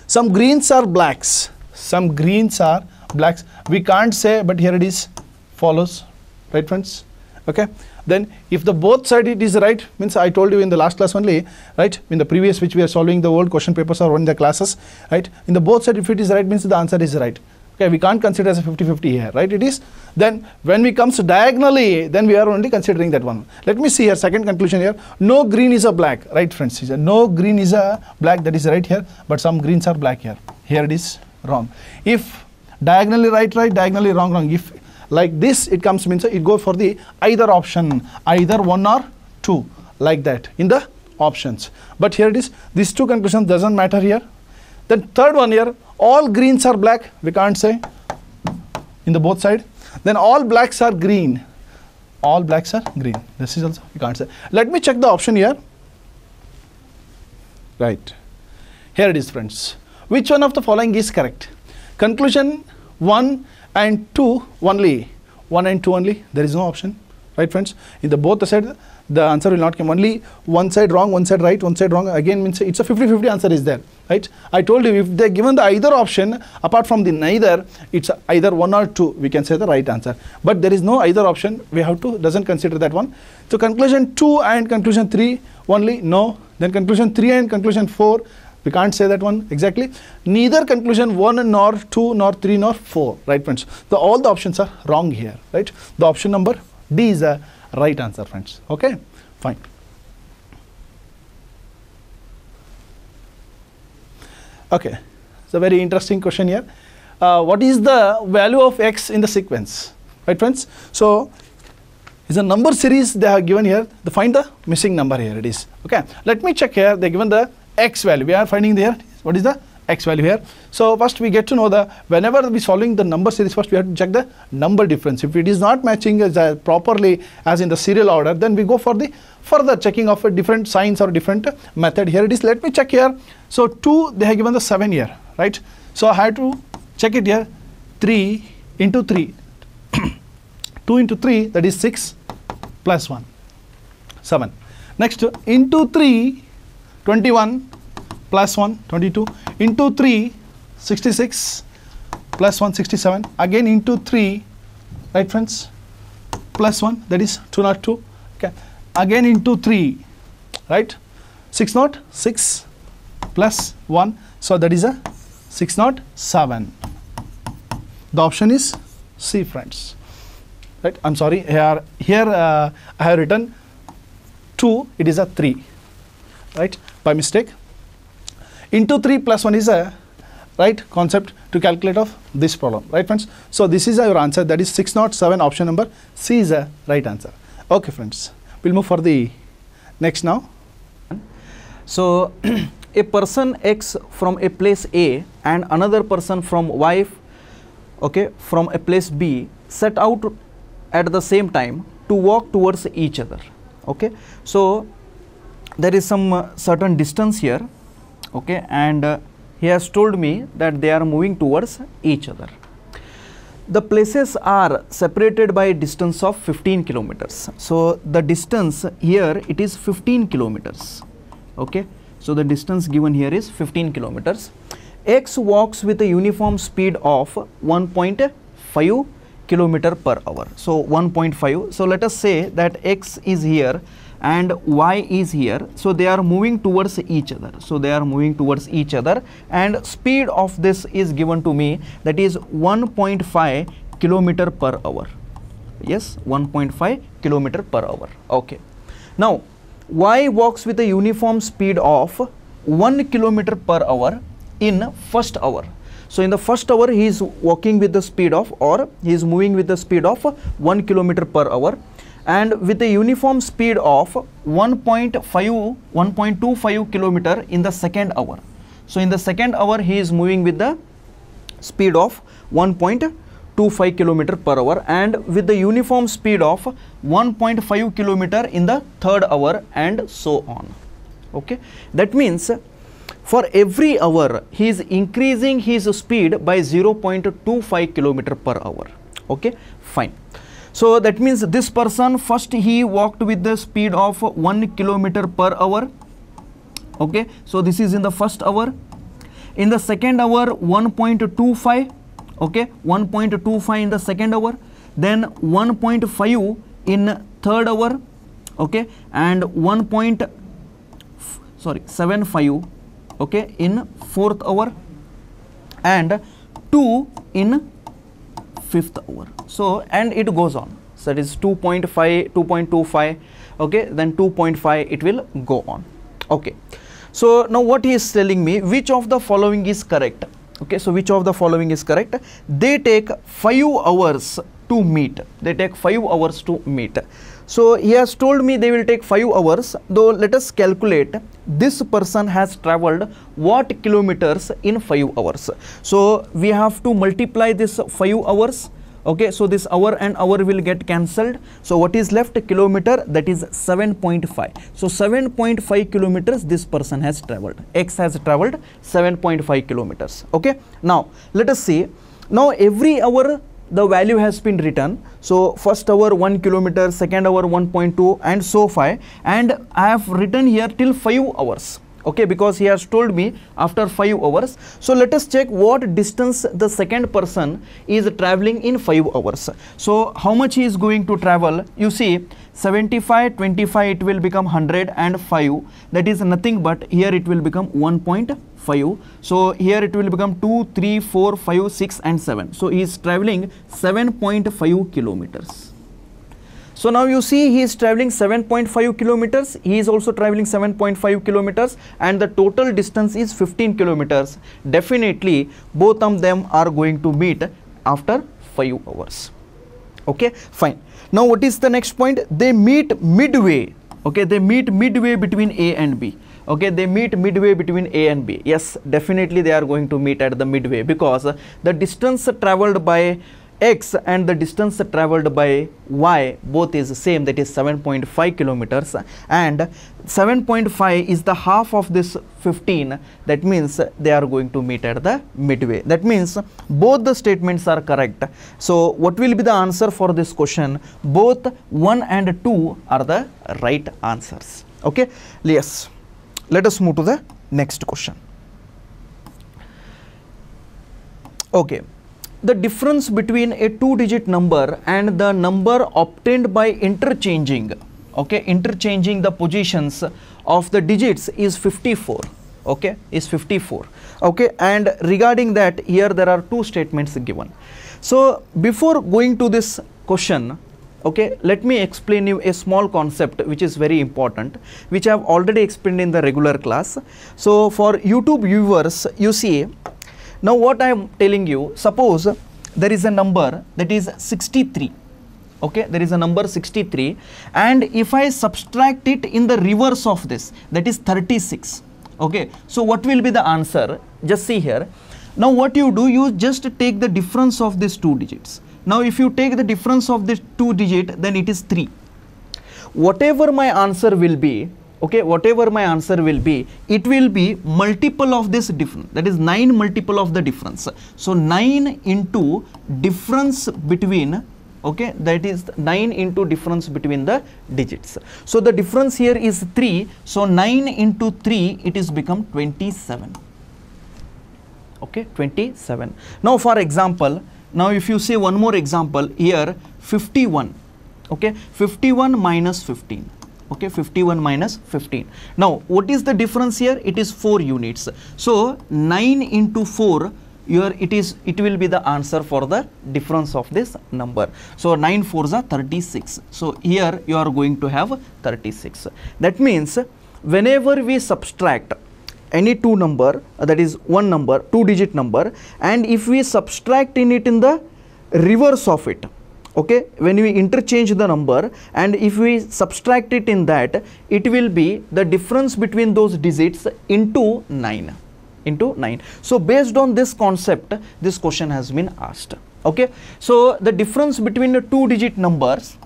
Some greens are blacks. Some greens are blacks. We can't say but here it is follows. Right friends? Okay then if the both side it is right means I told you in the last class only right? In the previous which we are solving the old question papers or in the classes right? In the both side if it is right means the answer is right. Okay we can't consider as a 50-50 here right? It is. Then when we comes to diagonally then we are only considering that one. Let me see here second conclusion here. No green is a black right friends? No green is a black that is right here but some greens are black here. Here it is wrong. If diagonally right right diagonally wrong wrong. If like this it comes means it go for the either option either one or two like that in the options. But here it is these two conclusions doesn't matter here. Then third one here all greens are black we can't say in the both side. Then all blacks are green. All blacks are green. This is also we can't say. Let me check the option here. Right. Here it is friends. Which one of the following is correct? Conclusion 1 and 2 only. 1 and 2 only. There is no option. Right friends? In the both the side the answer will not come. Only one side wrong one side right one side wrong. Again means it's a 50 50 answer is there. Right? I told you if they given the either option apart from the neither it's either one or two we can say the right answer. But there is no either option. We have to doesn't consider that one. So conclusion 2 and conclusion 3 only no. Then conclusion 3 and conclusion 4 we can't say that one exactly. Neither conclusion 1 nor 2 nor 3 nor 4, right friends. The, all the options are wrong here, right. The option number D is a right answer, friends. Okay, fine. Okay, it's a very interesting question here. Uh, what is the value of x in the sequence? Right, friends? So, is a number series they have given here. They find the missing number here. It is okay. Let me check here. They given the x value. We are finding there. What is the x value here? So first we get to know the whenever we solving the number series. First we have to check the number difference. If it is not matching as, uh, properly as in the serial order, then we go for the further checking of a different signs or different method. Here it is. Let me check here. So two they have given the seven here, right? So I have to check it here. Three into three. 2 into 3 that is 6 plus 1 7 next into 3 21 plus 1 22 into 3 66 plus 1 67 again into 3 right friends? Plus 1 that is 2 not 2 okay. Again into 3 right? 6 not 6 plus 1 so that is a 6 not 7 the option is C friends. Right? I'm sorry here here uh, i have written 2 it is a 3 right? By mistake. Into 3 plus 1 is a right concept to calculate of this problem right friends? So this is our answer. That is 607 option number c is a right answer. Okay friends. We'll move for the next now. So, a person X from a place A and another person from Y, okay, from a place B set out at the same time to walk towards each other. Okay, so there is some uh, certain distance here, okay, and uh, he has told me that they are moving towards each other. The places are separated by a distance of 15 kilometers. So, the distance here it is 15 kilometers okay so the distance given here is 15 kilometers x walks with a uniform speed of 1.5 kilometer per hour so 1.5 so let us say that x is here and y is here. So they are moving towards each other. So they are moving towards each other. And speed of this is given to me that is 1.5 kilometer per hour. Yes 1.5 kilometer per hour. Okay. Now y walks with a uniform speed of 1 kilometer per hour in first hour. So in the first hour he is walking with the speed of or he is moving with the speed of 1 kilometer per hour and with a uniform speed of 1.5 1.25 kilometer in the second hour. So in the second hour he is moving with the speed of 1.25 kilometer per hour and with the uniform speed of 1.5 kilometer in the third hour and so on. Okay? That means for every hour he is increasing his speed by 0.25 kilometer per hour. Okay? Fine so that means this person first he walked with the speed of 1 kilometer per hour. Okay so this is in the first hour. In the second hour 1.25 okay 1.25 in the second hour. Then 1.5 in third hour. Okay and 1. Point sorry 75 okay in fourth hour. And 2 in fifth hour so and it goes on. So that is 2.5 2.25 okay? Then 2.5 it will go on okay? So now what he is telling me which of the following is correct okay? So which of the following is correct? They take 5 hours to meet. They take 5 hours to meet. So he has told me they will take 5 hours. Though let us calculate this person has traveled what kilometers in 5 hours? So we have to multiply this 5 hours okay so this hour and hour will get cancelled. So what is left? Kilometer that is 7.5 so 7.5 kilometers this person has traveled. X has traveled 7.5 kilometers. Okay now let us see. Now every hour the value has been written. So first hour 1 kilometer second hour 1.2 and so far and i have written here till 5 hours okay because he has told me after 5 hours. So let us check what distance the second person is traveling in 5 hours. So how much he is going to travel? You see 75 25 it will become 100 and 5 that is nothing but here it will become 1.5 so here it will become 2 3 4 5 6 and 7 so he is traveling 7.5 kilometers So now you see he is traveling 7.5 kilometers. He is also traveling 7.5 kilometers and the total distance is 15 kilometers. Definitely both of them are going to meet after 5 hours. Okay, fine. Now what is the next point? They meet midway. Okay, they meet midway between A and B okay they meet midway between a and b yes definitely they are going to meet at the midway because the distance traveled by x and the distance traveled by y both is same that is 7.5 kilometers. And 7.5 is the half of this 15 that means they are going to meet at the midway. That means both the statements are correct. So what will be the answer for this question? Both 1 and 2 are the right answers. Okay? Yes. Let us move to the next question. Okay the difference between a two digit number and the number obtained by interchanging. Okay interchanging the positions of the digits is 54 okay is 54 okay and regarding that here there are two statements given. So before going to this question okay let me explain you a small concept which is very important which i have already explained in the regular class. So for youtube viewers you see now what I am telling you, suppose there is a number that is 63, okay, there is a number 63 and if I subtract it in the reverse of this, that is 36, okay. So what will be the answer? Just see here. Now what you do, you just take the difference of these two digits. Now if you take the difference of this two digit, then it is 3. Whatever my answer will be, okay whatever my answer will be it will be multiple of this difference. That is 9 multiple of the difference. So 9 into difference between okay that is 9 into difference between the digits. So the difference here is 3 so 9 into 3 it is become 27 okay 27 now for example now if you say one more example here 51 okay 51 minus 15 okay 51 minus 15 now what is the difference here? It is 4 units. So 9 into 4 here it is it will be the answer for the difference of this number. So 9 4s are 36 so here you are going to have 36 that means whenever we subtract any two number uh, that is one number two digit number and if we subtract in it in the reverse of it okay? When we interchange the number and if we subtract it in that it will be the difference between those digits into 9 into 9 so based on this concept this question has been asked. Okay? So the difference between the two digit numbers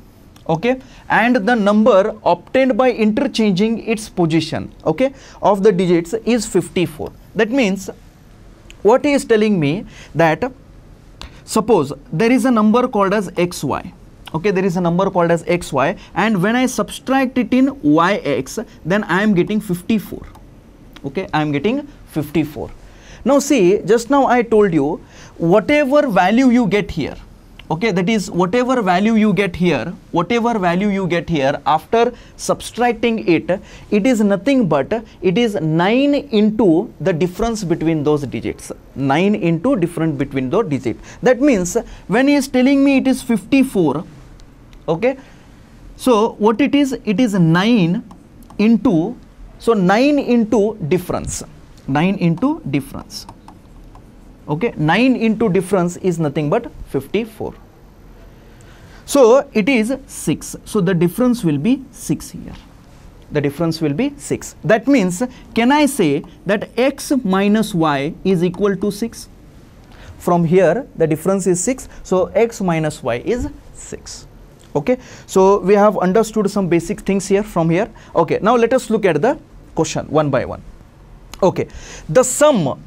okay? And the number obtained by interchanging its position okay? Of the digits is 54 that means what he is telling me that suppose there is a number called as xy. Okay there is a number called as xy and when i subtract it in yx then i am getting 54 okay i am getting 54 now see just now i told you whatever value you get here okay that is whatever value you get here whatever value you get here after subtracting it it is nothing but it is 9 into the difference between those digits. 9 into difference between those digits. That means when he is telling me it is 54 okay so what it is it is 9 into so 9 into difference. 9 into difference okay 9 into difference is nothing but 54 so it is 6 so the difference will be 6 here. The difference will be 6 that means can i say that x minus y is equal to 6 from here the difference is 6 so x minus y is 6 okay? So we have understood some basic things here from here. Okay now let us look at the question one by one. Okay. The sum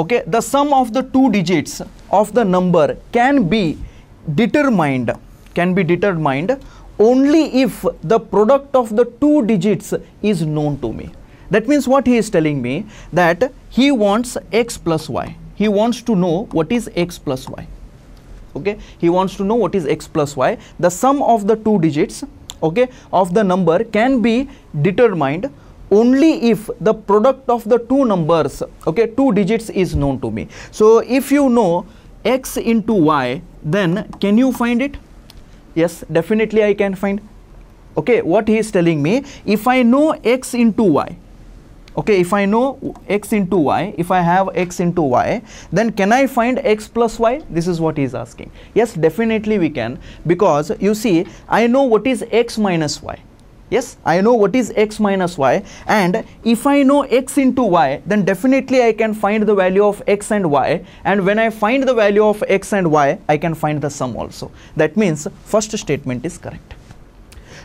okay the sum of the two digits of the number can be determined can be determined only if the product of the two digits is known to me. That means what he is telling me that he wants x plus y. He wants to know what is x plus y. Okay he wants to know what is x plus y. The sum of the two digits okay of the number can be determined only if the product of the two numbers okay two digits is known to me. So if you know x into y then can you find it? Yes definitely i can find. Okay what he is telling me if i know x into y okay if i know x into y if i have x into y then can i find x plus y? This is what he is asking. Yes definitely we can because you see i know what is x minus y yes i know what is x minus y and if i know x into y then definitely i can find the value of x and y and when i find the value of x and y i can find the sum also. That means first statement is correct.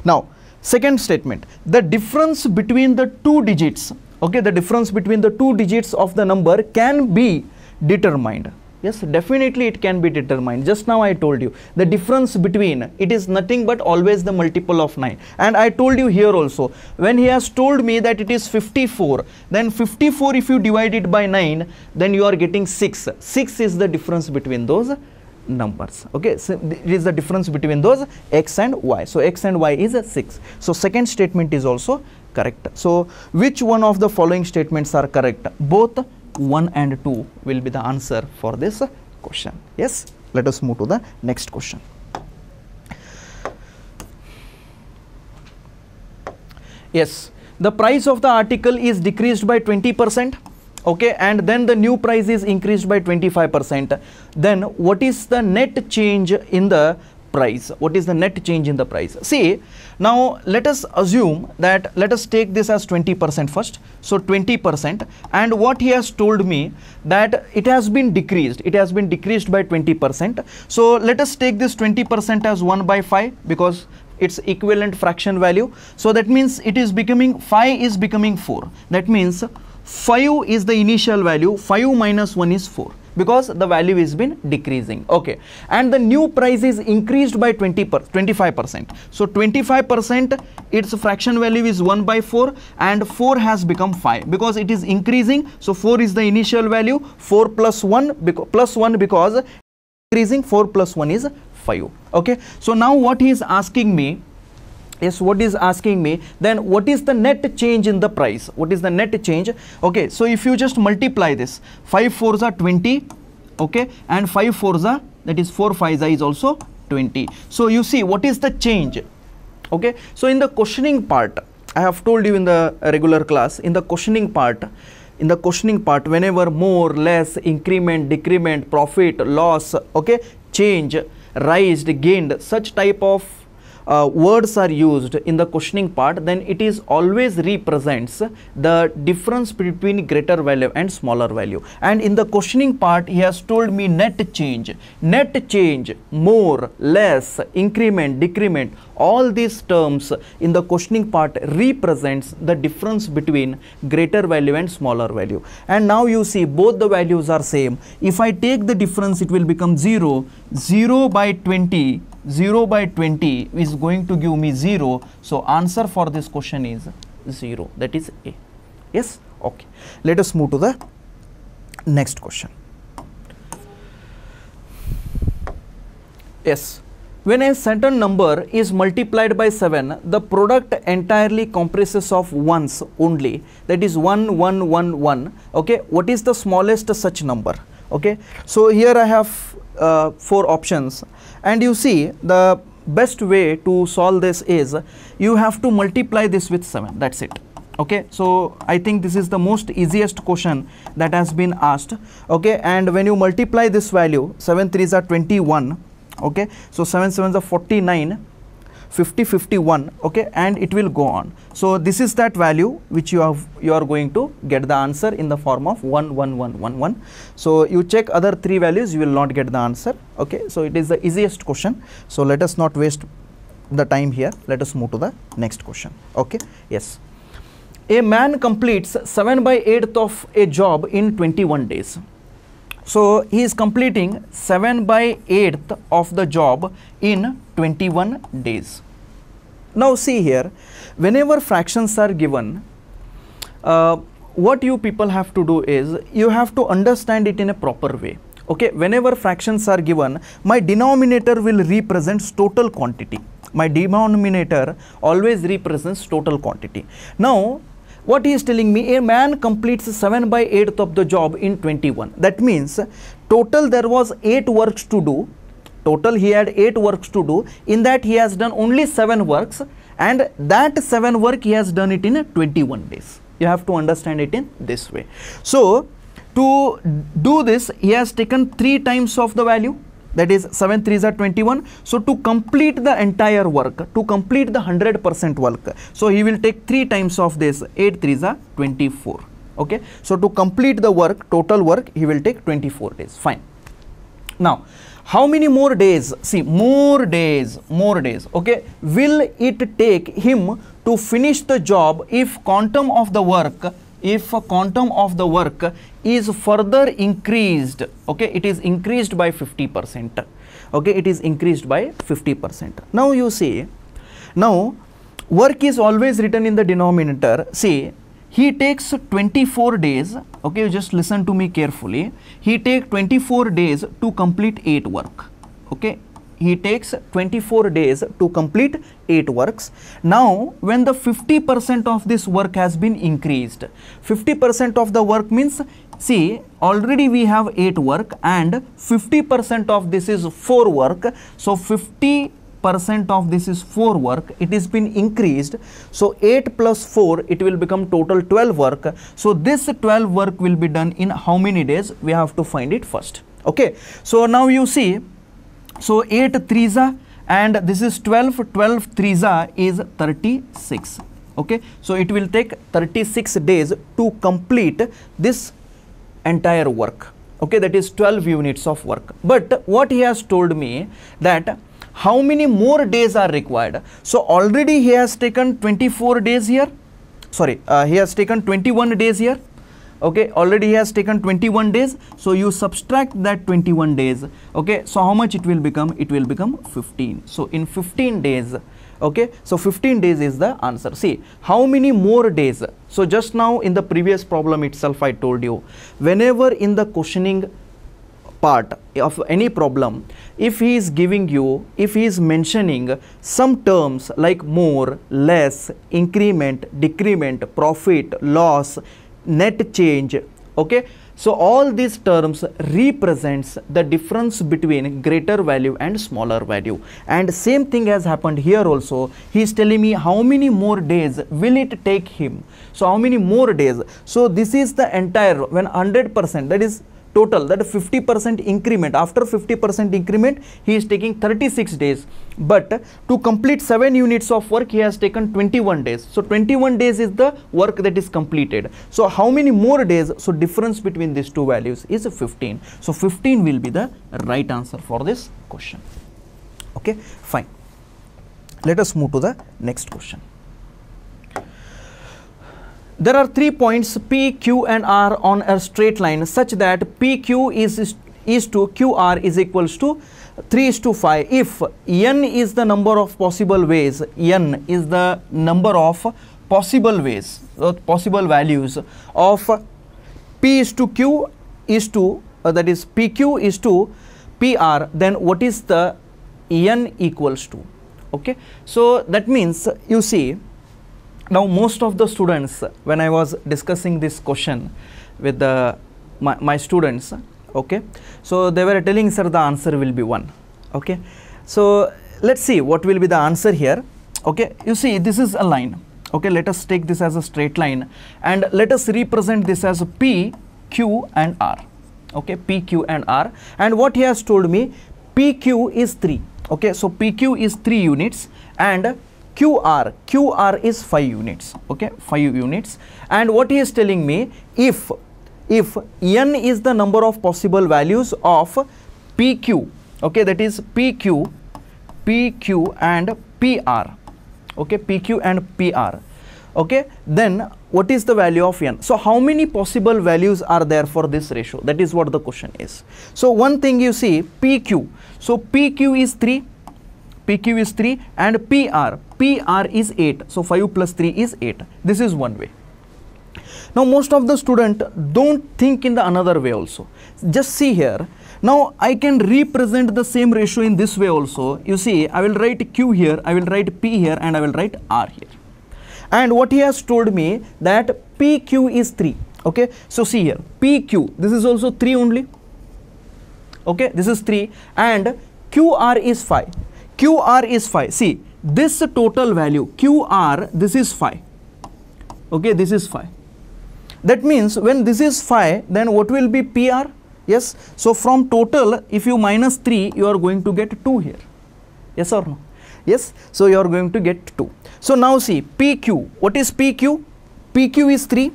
Now second statement the difference between the two digits okay the difference between the two digits of the number can be determined yes definitely it can be determined. Just now i told you the difference between it is nothing but always the multiple of 9 and i told you here also when he has told me that it is 54 then 54 if you divide it by 9 then you are getting 6 6 is the difference between those numbers. Okay so it is the difference between those x and y. So x and y is a 6 so second statement is also correct. So which one of the following statements are correct? Both 1 and 2 will be the answer for this question. Yes? Let us move to the next question. Yes. The price of the article is decreased by 20 percent okay? And then the new price is increased by 25 percent. Then what is the net change in the price what is the net change in the price? See now let us assume that let us take this as 20 percent first. So 20 percent and what he has told me that it has been decreased. It has been decreased by 20 percent. So let us take this 20 percent as 1 by 5 because its equivalent fraction value. So that means it is becoming 5 is becoming 4 that means 5 is the initial value 5 minus 1 is 4 because the value is been decreasing. Okay. And the new price is increased by 20 per 25 percent. So 25 percent its fraction value is 1 by 4 and 4 has become 5 because it is increasing. So 4 is the initial value 4 plus 1 because plus 1 because increasing 4 plus 1 is 5 okay. So now what he is asking me is what is asking me then what is the net change in the price? What is the net change? Okay so if you just multiply this 5 fours are 20 okay and 5 fours are that is 4 5s is also 20 so you see what is the change? Okay so in the questioning part i have told you in the regular class in the questioning part in the questioning part whenever more less increment decrement profit loss okay change raised gained such type of uh, words are used in the questioning part then it is always represents the difference between greater value and smaller value. And in the questioning part he has told me net change net change more less increment decrement. All these terms in the questioning part represents the difference between greater value and smaller value. And now you see both the values are same. If i take the difference it will become 0 0 by 20 0 by 20 is going to give me 0 so answer for this question is 0 that is a. Yes? Okay. Let us move to the next question. Yes. When a certain number is multiplied by 7 the product entirely comprises of ones only. That is 1 1 1 1 okay? What is the smallest such number? Okay? So here i have uh, four options. And you see the best way to solve this is you have to multiply this with 7 that's it. Okay? So i think this is the most easiest question that has been asked. Okay? And when you multiply this value 7 3s are 21 okay? So 7 7s are 49 50 51 okay and it will go on. So this is that value which you have you are going to get the answer in the form of 1 1 1 1 1 so you check other three values you will not get the answer okay. So it is the easiest question. So let us not waste the time here. Let us move to the next question okay. Yes. A man completes 7 by 8th of a job in 21 days so he is completing 7 by 8th of the job in 21 days. Now see here, whenever fractions are given, uh, what you people have to do is you have to understand it in a proper way. Okay, whenever fractions are given, my denominator will represent total quantity. My denominator always represents total quantity. Now, what he is telling me, a man completes 7 by 8th of the job in 21. That means total there was 8 works to do. Total he had 8 works to do. In that he has done only 7 works and that 7 work he has done it in 21 days. You have to understand it in this way. So to do this he has taken 3 times of the value that is 7 3s are 21 so to complete the entire work to complete the 100% work so he will take 3 times of this. 8 3s are 24 okay? So to complete the work total work he will take 24 days. Fine. Now how many more days? See more days more days. Okay? Will it take him to finish the job if quantum of the work if a quantum of the work is further increased okay it is increased by 50 percent okay it is increased by 50 percent. Now you see now work is always written in the denominator. See he takes 24 days okay just listen to me carefully. He take 24 days to complete 8 work okay he takes 24 days to complete 8 works. Now, when the 50% of this work has been increased, 50% of the work means, see, already we have 8 work and 50% of this is 4 work. So, 50 percent of this is 4 work it has been increased. So 8 plus 4 it will become total 12 work. So this 12 work will be done in how many days? We have to find it first. Okay. So now you see so 8 threesa and this is 12, 12 threesa is 36. Okay. So it will take 36 days to complete this entire work. Okay, that is 12 units of work. But what he has told me that how many more days are required. So already he has taken 24 days here. Sorry, uh, he has taken 21 days here okay already he has taken 21 days. So you subtract that 21 days. Okay so how much it will become? It will become 15 so in 15 days okay so 15 days is the answer. See how many more days? So just now in the previous problem itself i told you whenever in the questioning part of any problem if he is giving you if he is mentioning some terms like more less increment decrement profit loss net change okay? So all these terms represents the difference between greater value and smaller value. And same thing has happened here also. He is telling me how many more days will it take him? So how many more days? So this is the entire when 100 percent that is total that 50% increment. After 50% increment he is taking 36 days. But to complete 7 units of work he has taken 21 days. So 21 days is the work that is completed. So how many more days? So difference between these two values is 15 so 15 will be the right answer for this question. Okay fine. Let us move to the next question there are three points P, Q and R on a straight line such that PQ is, is to QR is equals to 3 is to 5 if n is the number of possible ways n is the number of possible ways uh, possible values of p is to q is to uh, that is pq is to pr then what is the n equals to? Okay? So that means you see now most of the students when I was discussing this question with the my, my students okay so they were telling sir the answer will be 1 okay. So let's see what will be the answer here okay. You see this is a line okay. Let us take this as a straight line and let us represent this as p q and r okay. P q and r. And what he has told me pq is 3 okay. So pq is 3 units and QR, QR is 5 units, okay, 5 units. And what he is telling me, if, if n is the number of possible values of PQ, okay, that is PQ, PQ and PR, okay, PQ and PR, okay, then what is the value of n? So, how many possible values are there for this ratio? That is what the question is. So, one thing you see PQ, so PQ is 3, PQ is 3 and PR, PR is 8. So 5 plus 3 is 8. This is one way. Now most of the student don't think in the another way also. Just see here. Now I can represent the same ratio in this way also. You see I will write Q here, I will write P here and I will write R here. And what he has told me that PQ is 3. Okay. So see here PQ this is also 3 only. Okay. This is 3 and qr is 5 qr is 5 see this total value qr this is 5 okay this is 5 that means when this is 5 then what will be pr yes. So from total if you minus 3 you are going to get 2 here. Yes or no? Yes. So you are going to get 2 so now see pq what is pq pq is 3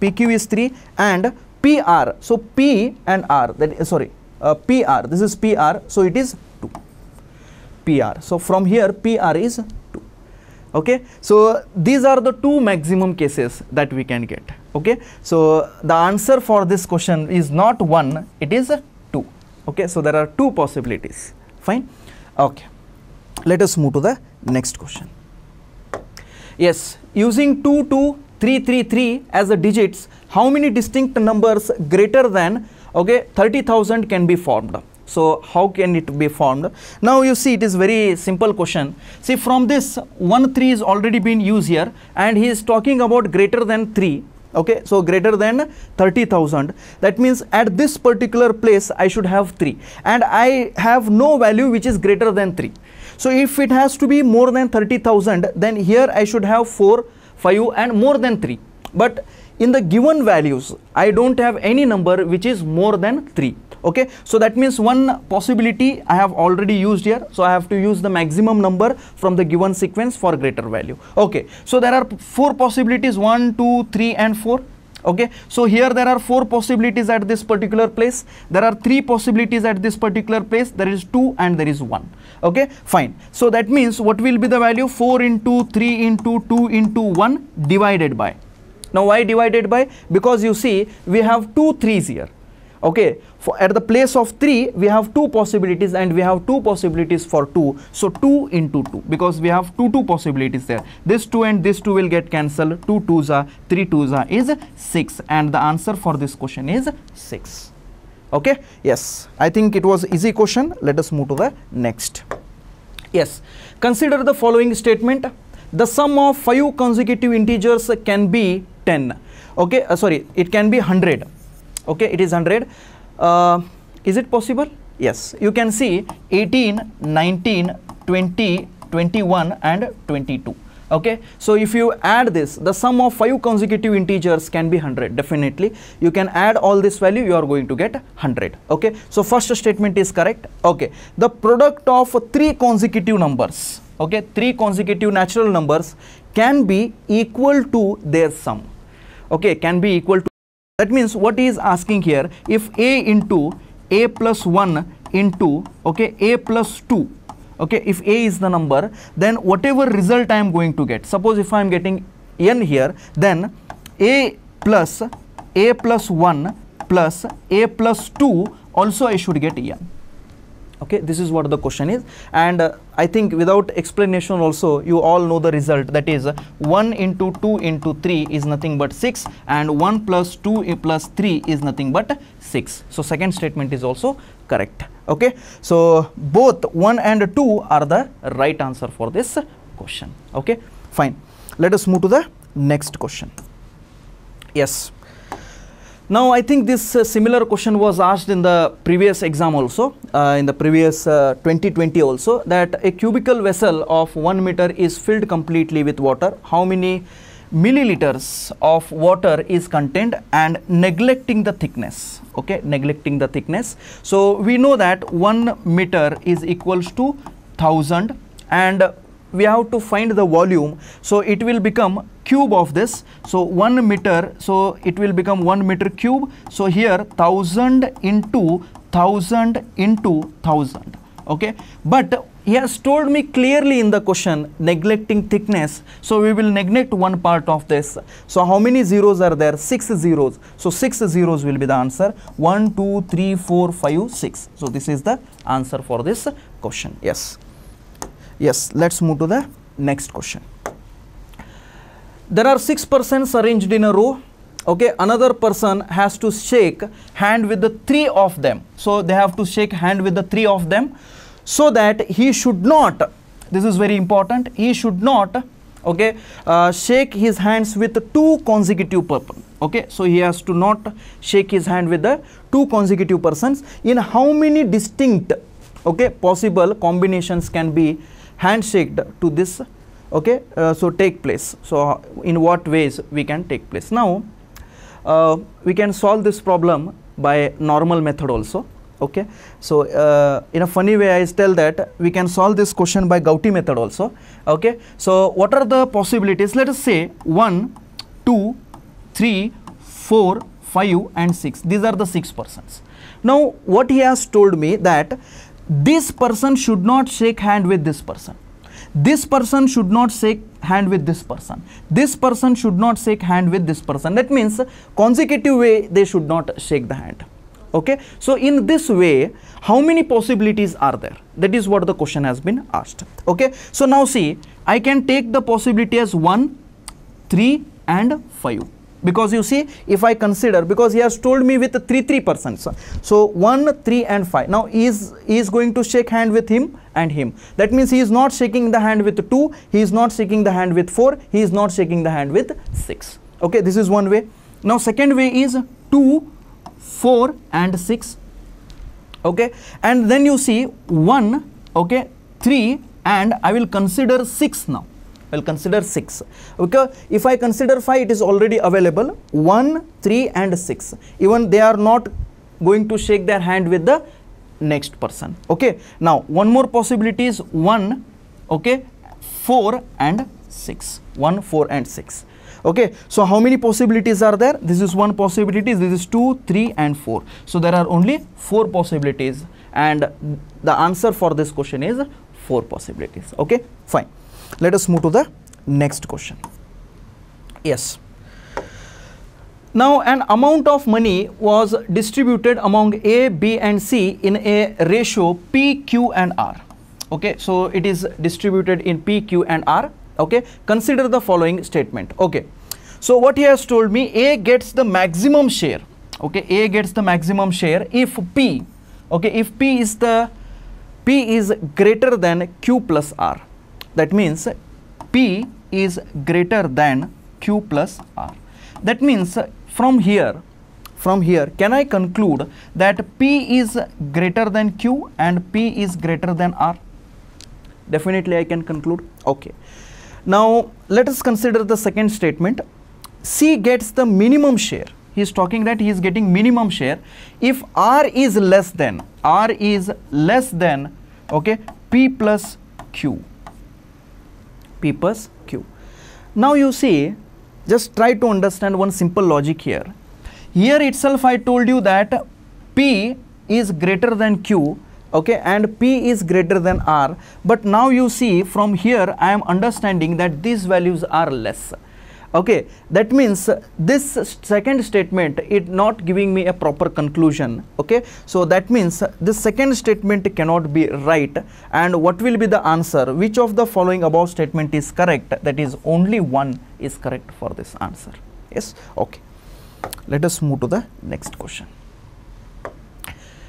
pq is 3 and pr so p and r That sorry uh, pr this is pr so it is 2 pr so from here pr is 2 okay? So these are the two maximum cases that we can get. Okay? So the answer for this question is not 1 it is 2 okay? So there are two possibilities. Fine? Okay. Let us move to the next question. Yes using 2 2 3 3 3 as the digits how many distinct numbers greater than okay 30000 can be formed so how can it be formed? Now you see it is very simple question. See from this 1 3 is already been used here and he is talking about greater than 3 okay? So greater than 30000 that means at this particular place i should have 3 and i have no value which is greater than 3 so if it has to be more than 30000 then here i should have 4 5 and more than 3 but in the given values i don't have any number which is more than 3 okay so that means one possibility i have already used here. So i have to use the maximum number from the given sequence for greater value. Okay so there are four possibilities 1 2 3 and 4 okay so here there are four possibilities at this particular place. There are three possibilities at this particular place. There is two and there is one. Okay fine. So that means what will be the value? 4 into 3 into 2 into 1 divided by. Now why divided by? Because you see we have two threes here okay for at the place of 3 we have two possibilities and we have two possibilities for 2 so 2 into 2 because we have two two possibilities there. This 2 and this 2 will get cancelled. 2 2s are 3 2s are is 6 and the answer for this question is 6 okay? Yes. I think it was easy question. Let us move to the next. Yes. Consider the following statement. The sum of five consecutive integers can be 10 okay? Uh, sorry it can be 100 okay it is 100 uh, is it possible? Yes. You can see 18 19 20 21 and 22 okay. So if you add this the sum of five consecutive integers can be 100 definitely. You can add all this value you are going to get 100 okay. So first statement is correct. Okay. The product of three consecutive numbers okay three consecutive natural numbers can be equal to their sum. Okay can be equal to that means what he is asking here if a into a plus 1 into okay a plus 2 okay if a is the number then whatever result i am going to get suppose if i am getting n here then a plus a plus 1 plus a plus 2 also i should get n okay this is what the question is. And uh, i think without explanation also you all know the result. That is uh, 1 into 2 into 3 is nothing but 6 and 1 plus 2 plus 3 is nothing but 6 so second statement is also correct. Okay so both 1 and 2 are the right answer for this question. Okay fine. Let us move to the next question. Yes now I think this uh, similar question was asked in the previous exam also, uh, in the previous uh, 2020 also, that a cubical vessel of 1 meter is filled completely with water. How many milliliters of water is contained and neglecting the thickness, okay, neglecting the thickness. So we know that 1 meter is equals to 1000 and we have to find the volume. So it will become cube of this. So 1 meter so it will become 1 meter cube. So here 1000 into 1000 into 1000 okay? But he has told me clearly in the question neglecting thickness. So we will neglect one part of this. So how many zeros are there? Six zeros. So six zeros will be the answer. One, two, three, four, five, six. so this is the answer for this question. Yes Yes, let's move to the next question. There are six persons arranged in a row. Okay, another person has to shake hand with the three of them. So they have to shake hand with the three of them so that he should not, this is very important, he should not okay uh, shake his hands with two consecutive person okay so he has to not shake his hand with the two consecutive persons in how many distinct okay possible combinations can be handshaked to this okay uh, so take place. So in what ways we can take place? Now uh, we can solve this problem by normal method also okay? So uh, in a funny way i tell that we can solve this question by gauti method also okay? So what are the possibilities? Let us say 1 2 3 4 5 and 6 these are the six persons. Now what he has told me that this person should not shake hand with this person. This person should not shake hand with this person. This person should not shake hand with this person. That means consecutive way they should not shake the hand. Okay? So in this way how many possibilities are there? That is what the question has been asked. Okay? So now see i can take the possibility as 1 3 and 5 because you see if i consider because he has told me with 3 3 persons. So 1 3 and 5 now he is he is going to shake hand with him and him. That means he is not shaking the hand with 2 he is not shaking the hand with 4 he is not shaking the hand with 6 okay this is one way. Now second way is 2 4 and 6 okay and then you see 1 okay 3 and I will consider 6 now I will consider 6 because if I consider 5 it is already available. 1 3 and 6 even they are not going to shake their hand with the next person. Okay? Now one more possibility is 1 okay 4 and 6 1 4 and 6 okay? So how many possibilities are there? This is one possibility. This is 2 3 and 4 so there are only four possibilities. And the answer for this question is four possibilities. Okay? Fine let us move to the next question. Yes. Now an amount of money was distributed among a b and c in a ratio p q and r. Okay so it is distributed in p q and r. Okay consider the following statement. Okay so what he has told me a gets the maximum share. Okay a gets the maximum share if p okay if p is the p is greater than q plus r that means p is greater than q plus r that means from here from here can i conclude that p is greater than q and p is greater than r definitely i can conclude okay now let us consider the second statement. C gets the minimum share. He is talking that he is getting minimum share if R is less than R is less than okay P plus Q. P plus Q. Now you see just try to understand one simple logic here. Here itself I told you that P is greater than Q okay and p is greater than r but now you see from here i am understanding that these values are less okay that means this second statement is not giving me a proper conclusion. Okay so that means this second statement cannot be right. And what will be the answer? Which of the following above statement is correct? That is only one is correct for this answer. Yes? Okay. Let us move to the next question.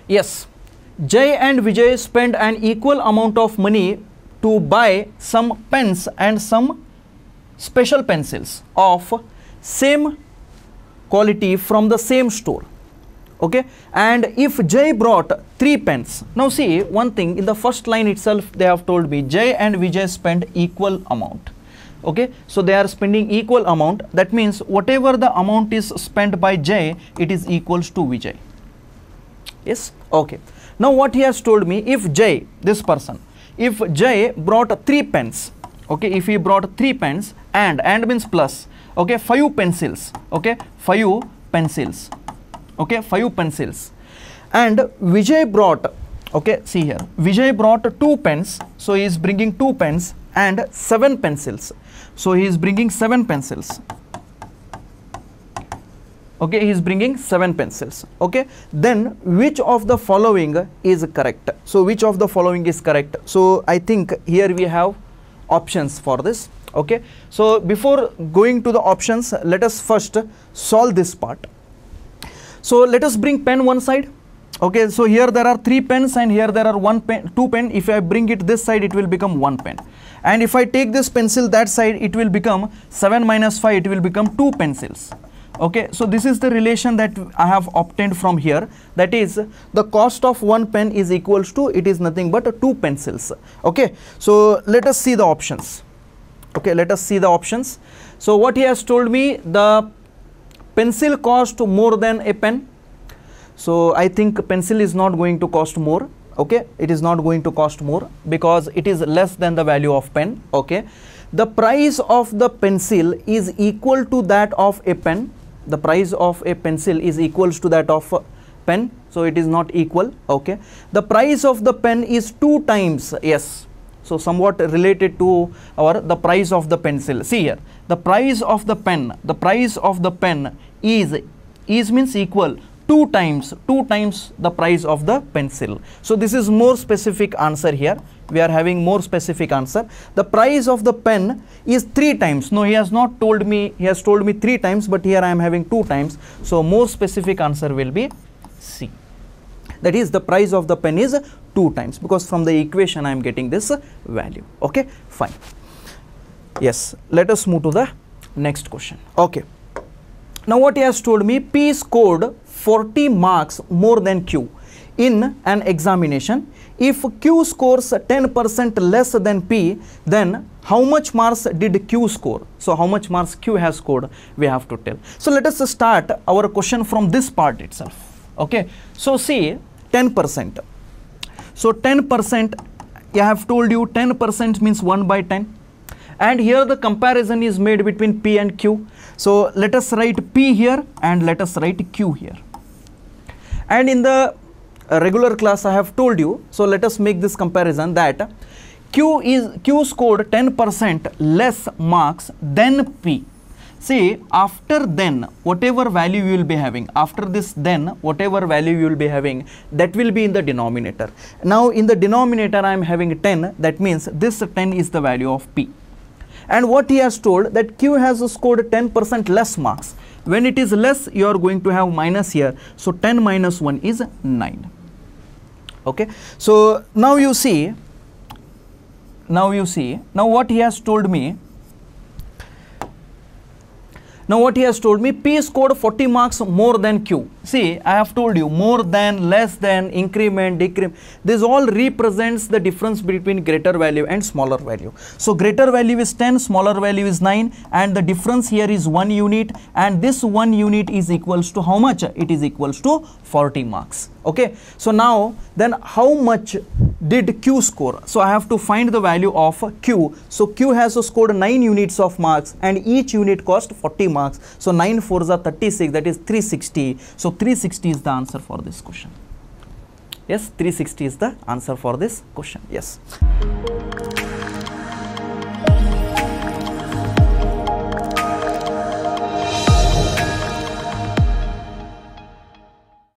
Yes. Jay and Vijay spend an equal amount of money to buy some pens and some special pencils of same quality from the same store. Okay? And if jay brought three pens now see one thing in the first line itself they have told me jay and vijay spent equal amount. Okay? So they are spending equal amount. That means whatever the amount is spent by jay it is equals to vijay. Yes? Okay. Now what he has told me, if Jay, this person, if Jay brought three pens, okay, if he brought three pens and, and means plus, okay, five pencils, okay, five pencils, okay, five pencils. And Vijay brought, okay, see here, Vijay brought two pens, so he is bringing two pens and seven pencils. So he is bringing seven pencils. Okay he is bringing seven pencils. Okay then which of the following is correct? So which of the following is correct? So i think here we have options for this okay? So before going to the options let us first solve this part. So let us bring pen one side okay? So here there are three pens and here there are one pen two pen. If i bring it this side it will become one pen. And if i take this pencil that side it will become 7 minus 5 it will become two pencils okay so this is the relation that i have obtained from here. That is the cost of one pen is equals to it is nothing but two pencils. Okay so let us see the options. Okay let us see the options. So what he has told me the pencil cost more than a pen. So i think pencil is not going to cost more. Okay it is not going to cost more because it is less than the value of pen. Okay the price of the pencil is equal to that of a pen the price of a pencil is equals to that of pen so it is not equal okay. The price of the pen is two times yes so somewhat related to our the price of the pencil. See here the price of the pen the price of the pen is is means equal two times two times the price of the pencil. So this is more specific answer here. We are having more specific answer. The price of the pen is three times. No he has not told me he has told me three times but here i am having two times. So more specific answer will be c. That is the price of the pen is two times because from the equation i am getting this value. Okay fine. Yes let us move to the next question. Okay. Now what he has told me p scored 40 marks more than q in an examination. If q scores 10% less than p then how much marks did q score? So how much marks q has scored we have to tell. So let us start our question from this part itself. Okay? So see 10% so 10% i have told you 10% means 1 by 10 and here the comparison is made between p and q. So let us write p here and let us write q here and in the uh, regular class I have told you. So let us make this comparison that Q is Q scored 10% less marks than P. See after then whatever value you will be having after this then whatever value you will be having that will be in the denominator. Now in the denominator I am having 10 that means this 10 is the value of P and what he has told that Q has scored 10% less marks. When it is less you are going to have minus here. So 10 minus 1 is 9 okay? So now you see now you see now what he has told me now what he has told me p scored 40 marks more than q. See i have told you more than less than increment decrement. This all represents the difference between greater value and smaller value. So greater value is 10 smaller value is 9 and the difference here is 1 unit and this 1 unit is equals to how much? It is equals to 40 marks okay? So now then how much did q score? So i have to find the value of q. So q has scored 9 units of marks and each unit cost 40 marks. So 9 4s are 36 that is 360 so 360 is the answer for this question. Yes 360 is the answer for this question. Yes